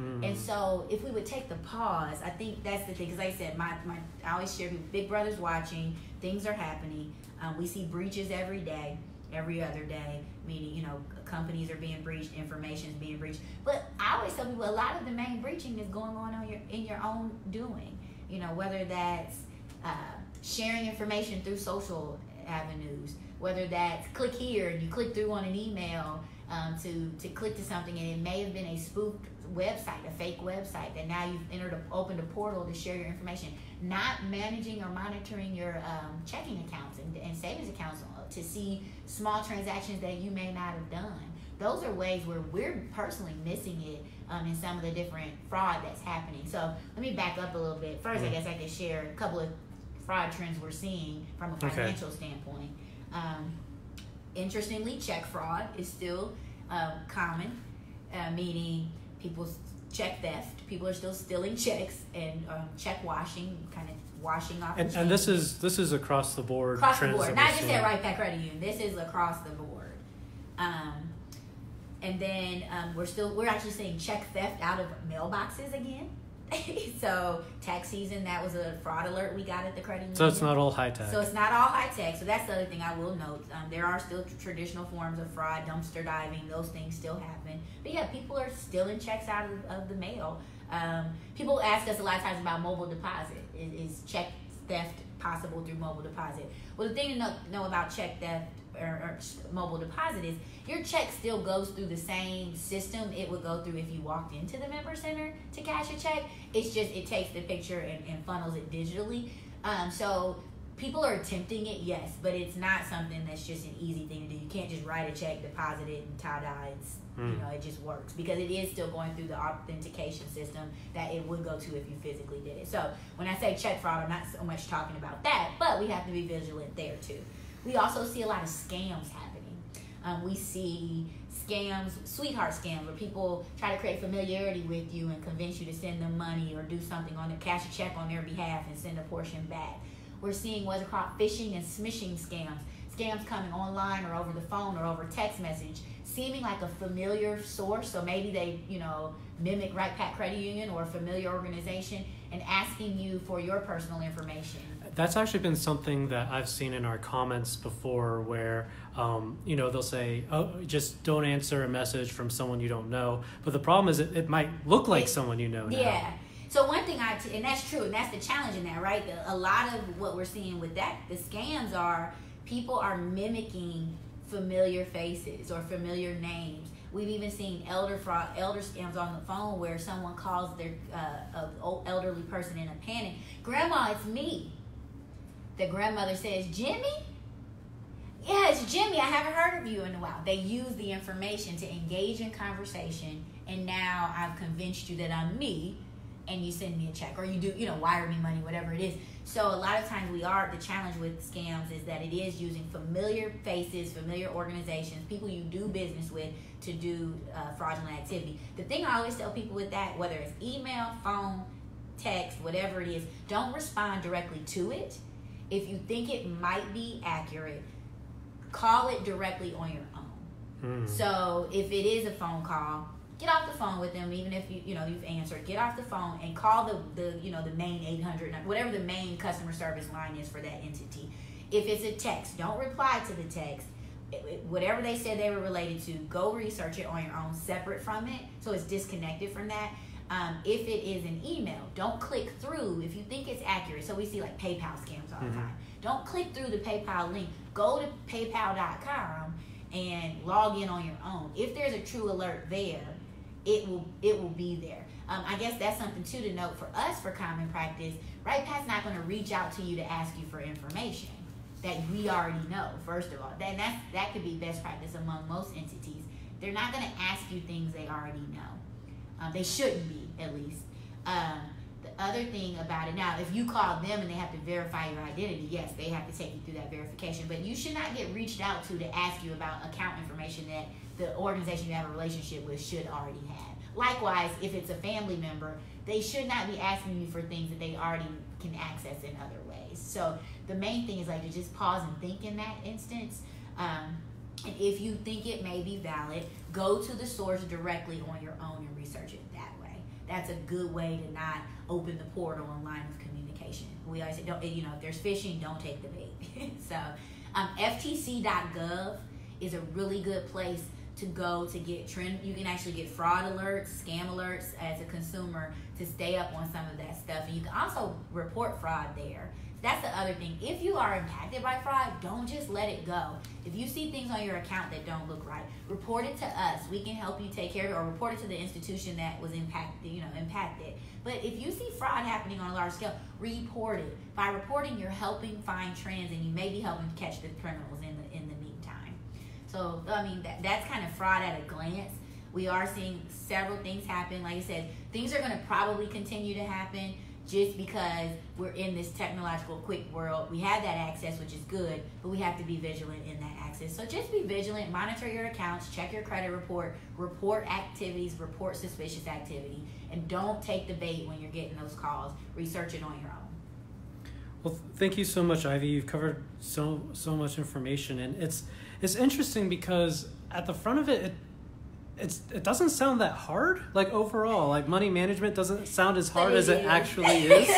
Speaker 2: Mm.
Speaker 1: And so, if we would take the pause, I think that's the thing. Because, like I said, my, my I always share people, Big Brother's watching, things are happening. Um, we see breaches every day, every other day. Meaning, you know, companies are being breached, information is being breached. But I always tell people a lot of the main breaching is going on on your in your own doing. You know, whether that's uh, sharing information through social avenues, whether that's click here and you click through on an email um, to to click to something and it may have been a spoofed website, a fake website that now you've entered a, opened a portal to share your information. Not managing or monitoring your um, checking accounts and, and savings accounts to see small transactions that you may not have done. Those are ways where we're personally missing it um, in some of the different fraud that's happening. So let me back up a little bit. First, I
Speaker 2: Mhm.
Speaker 1: guess I could share a couple of fraud trends we're seeing from a
Speaker 2: Okay.
Speaker 1: financial standpoint. Um, interestingly, check fraud is still um, common, uh, meaning people's check theft. People are still stealing checks and um, check washing, kind of washing off.
Speaker 2: and, and this is this is across the board
Speaker 1: across the board, not just at Right Back Credit Union. This is across the board. Um, and then um, we're still we're actually seeing check theft out of mailboxes again. so tax season, that was a fraud alert we got at the credit union.
Speaker 2: So it's not all high tech.
Speaker 1: So it's not all high tech. So that's the other thing I will note. Um, there are still tr- traditional forms of fraud, dumpster diving. Those things still happen. But yeah, people are stealing checks out of, of the mail. Um, people ask us a lot of times about mobile deposit. Is, is check theft possible through mobile deposit? Well, the thing to know, know about check theft or, or mobile deposit is your check still goes through the same system it would go through if you walked into the member center to cash a check. It's just it takes the picture and, and funnels it digitally. Um, so people are attempting it, yes, but it's not something that's just an easy thing to do. You can't just write a check, deposit it, and ta-da, it's you
Speaker 2: Mm.
Speaker 1: know it just works because it is still going through the authentication system that it would go to if you physically did it. So when I say check fraud, I'm not so much talking about that, but we have to be vigilant there too. We also see a lot of scams happening. Um, we see scams, sweetheart scams, where people try to create familiarity with you and convince you to send them money or do something on their cash a check on their behalf and send a portion back. We're seeing what's called phishing and smishing scams. Scams coming online or over the phone or over text message, seeming like a familiar source. So maybe they, you know, mimic Wright-Patt Credit Union or a familiar organization and asking you for your personal information.
Speaker 2: That's actually been something that I've seen in our comments before where, um, you know, they'll say, oh, just don't answer a message from someone you don't know. But the problem is it, it might look like
Speaker 1: It-
Speaker 2: someone you know now.
Speaker 1: Yeah. So one thing I t- and that's true, and that's the challenge in that, right? The, a lot of what we're seeing with that, the scams are people are mimicking familiar faces or familiar names. We've even seen elder fraud, elder scams on the phone where someone calls their uh, a old elderly person in a panic, "Grandma, it's me." The grandmother says, "Jimmy." Yeah, it's Jimmy. I haven't heard of you in a while. They use the information to engage in conversation, and now I've convinced you that I'm me, and you send me a check, or you do, you know, wire me money, whatever it is. So a lot of times we are the challenge with scams is that it is using familiar faces, familiar organizations, people you do business with to do uh, fraudulent activity. The thing I always tell people with that, whether it's email, phone, text, whatever it is, don't respond directly to it. If you think it might be accurate, call it directly on your own.
Speaker 2: Mm.
Speaker 1: So if it is a phone call, get off the phone with them, even if you you know you've answered. Get off the phone and call the the you know the main eight hundred whatever the main customer service line is for that entity. If it's a text, don't reply to the text. It- it- Whatever they said they were related to, go research it on your own, separate from it, so it's disconnected from that. Um, if it is an email, don't click through if you think it's accurate. So we see like PayPal scams all the
Speaker 2: Mhm.
Speaker 1: time. Don't click through the PayPal link. Go to PayPal.com and log in on your own. If there's a true alert there, it will it will be there. Um, I guess that's something too to note for us for common practice. Wright-Patt's not going to reach out to you to ask you for information. that we already know. First of all, then that's that could be best practice among most entities. They're not going to ask you things they already know. Um, they shouldn't be, at least. Um, the other thing about it now, if you call them and they have to verify your identity, yes, they have to take you through that verification. But you should not get reached out to to ask you about account information that the organization you have a relationship with should already have. Likewise, if it's a family member, they should not be asking you for things that they already can access in other ways. So the main thing is like to just pause and think in that instance. Um, and if you think it may be valid, go to the source directly on your own research it that way. That's a good way to not open the portal and line of communication. We always say, don't, you know, if there's phishing, don't take the bait. so, um, FTC.gov is a really good place to go to get trend. You can actually get fraud alerts, scam alerts as a consumer to stay up on some of that stuff. And you can also report fraud there. That's the other thing. If you are impacted by fraud, don't just let it go. If you see things on your account that don't look right, report it to us. We can help you take care of it, or report it to the institution that was impacted. You know, impacted. But if you see fraud happening on a large scale, report it. By reporting, you're helping find trends, and you may be helping catch the criminals in the in the meantime. So I mean, that, that's kind of fraud at a glance. We are seeing several things happen. Like I said, things are going to probably continue to happen just because we're in this technological quick world. We have that access, which is good, but we have to be vigilant in that access. So just be vigilant, monitor your accounts, check your credit report, report activities, report suspicious activity, and don't take the bait when you're getting those calls. Research it on your own.
Speaker 2: Well, thank you so much, Ivy. You've covered so so much information, and it's it's interesting because at the front of it, it it's it doesn't sound that hard. Like overall like money management doesn't sound as hard as it actually is.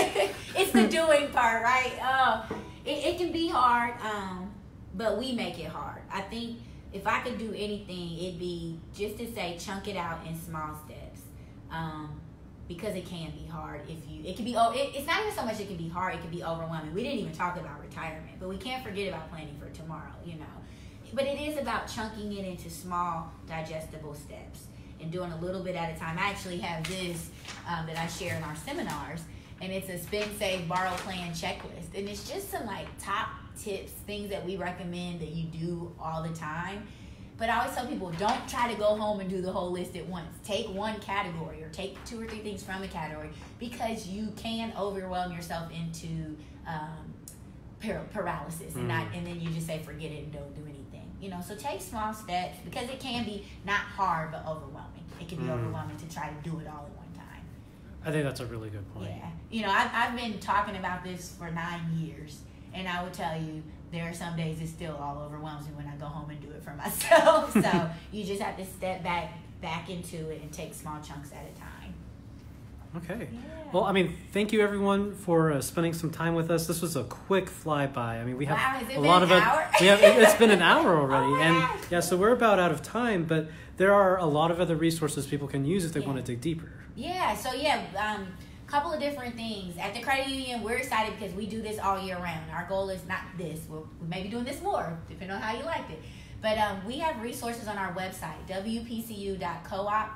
Speaker 1: It's the doing part right? Oh it, it can be hard um but we make it hard. I think if i could do anything it'd be just to say chunk it out in small steps. Um because it can be hard if you it can be oh it, it's not even so much it can be hard it can be overwhelming. We didn't even talk about retirement but we can't forget about planning for tomorrow you know but it is about chunking it into small, digestible steps and doing a little bit at a time. I actually have this um, that I share in our seminars, and it's a spend, save, borrow, plan checklist. And it's just some like top tips, things that we recommend that you do all the time. But I always tell people don't try to go home and do the whole list at once. Take one category or take two or three things from a category because you can overwhelm yourself into um, paralysis and not, mm. and then you just say forget it and don't do anything you know, so take small steps because it can be not hard but overwhelming. It can be mm. overwhelming to try to do it all at one time.
Speaker 2: I think that's a really good point.
Speaker 1: Yeah. You know, I've, I've been talking about this for nine years, and I would tell you there are some days it still all overwhelms me when I go home and do it for myself. so you just have to step back back into it and take small chunks at a time.
Speaker 2: Okay. Yeah. Well, I mean, thank you everyone for uh, spending some time with us. This was a quick flyby. I mean, we have
Speaker 1: wow,
Speaker 2: a lot
Speaker 1: of
Speaker 2: it.
Speaker 1: We
Speaker 2: have it's been an hour already,
Speaker 1: oh
Speaker 2: and
Speaker 1: gosh.
Speaker 2: yeah, so we're about out of time. But there are a lot of other resources people can use if they yeah. want to dig deeper.
Speaker 1: Yeah. So yeah, um, couple of different things at the credit union. We're excited because we do this all year round. Our goal is not this. We'll, we may be doing this more, depending on how you like it. But um, we have resources on our website, wpcu.coop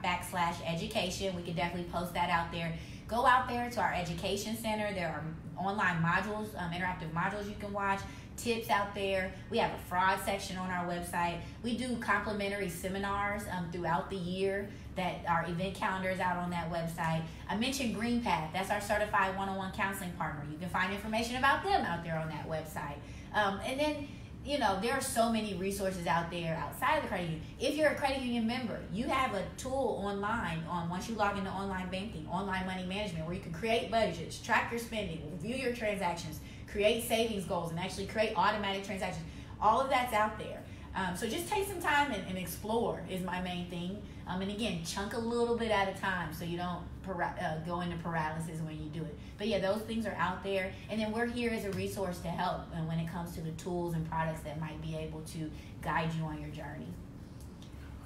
Speaker 1: backslash education. We can definitely post that out there go out there to our education center. There are online modules, um, interactive modules you can watch, tips out there. We have a fraud section on our website. We do complimentary seminars um, throughout the year that our event calendar is out on that website. I mentioned GreenPath. That's our certified one-on-one counseling partner. You can find information about them out there on that website. Um, and then you know, there are so many resources out there outside of the credit union. If you're a credit union member, you have a tool online on once you log into online banking, online money management, where you can create budgets, track your spending, review your transactions, create savings goals, and actually create automatic transactions. All of that's out there. Um, so just take some time and, and explore is my main thing. Um, and again, chunk a little bit at a time so you don't uh, go into paralysis when you do it. But yeah, those things are out there. And then we're here as a resource to help and when it comes to the tools and products that might be able to guide you on your journey.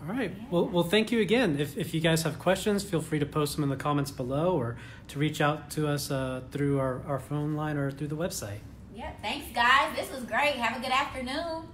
Speaker 2: All right. Yeah. Well, well, thank you again. If, if you guys have questions, feel free to post them in the comments below or to reach out to us uh, through our, our phone line or through the website.
Speaker 1: Yeah. Thanks, guys. This was great. Have a good afternoon.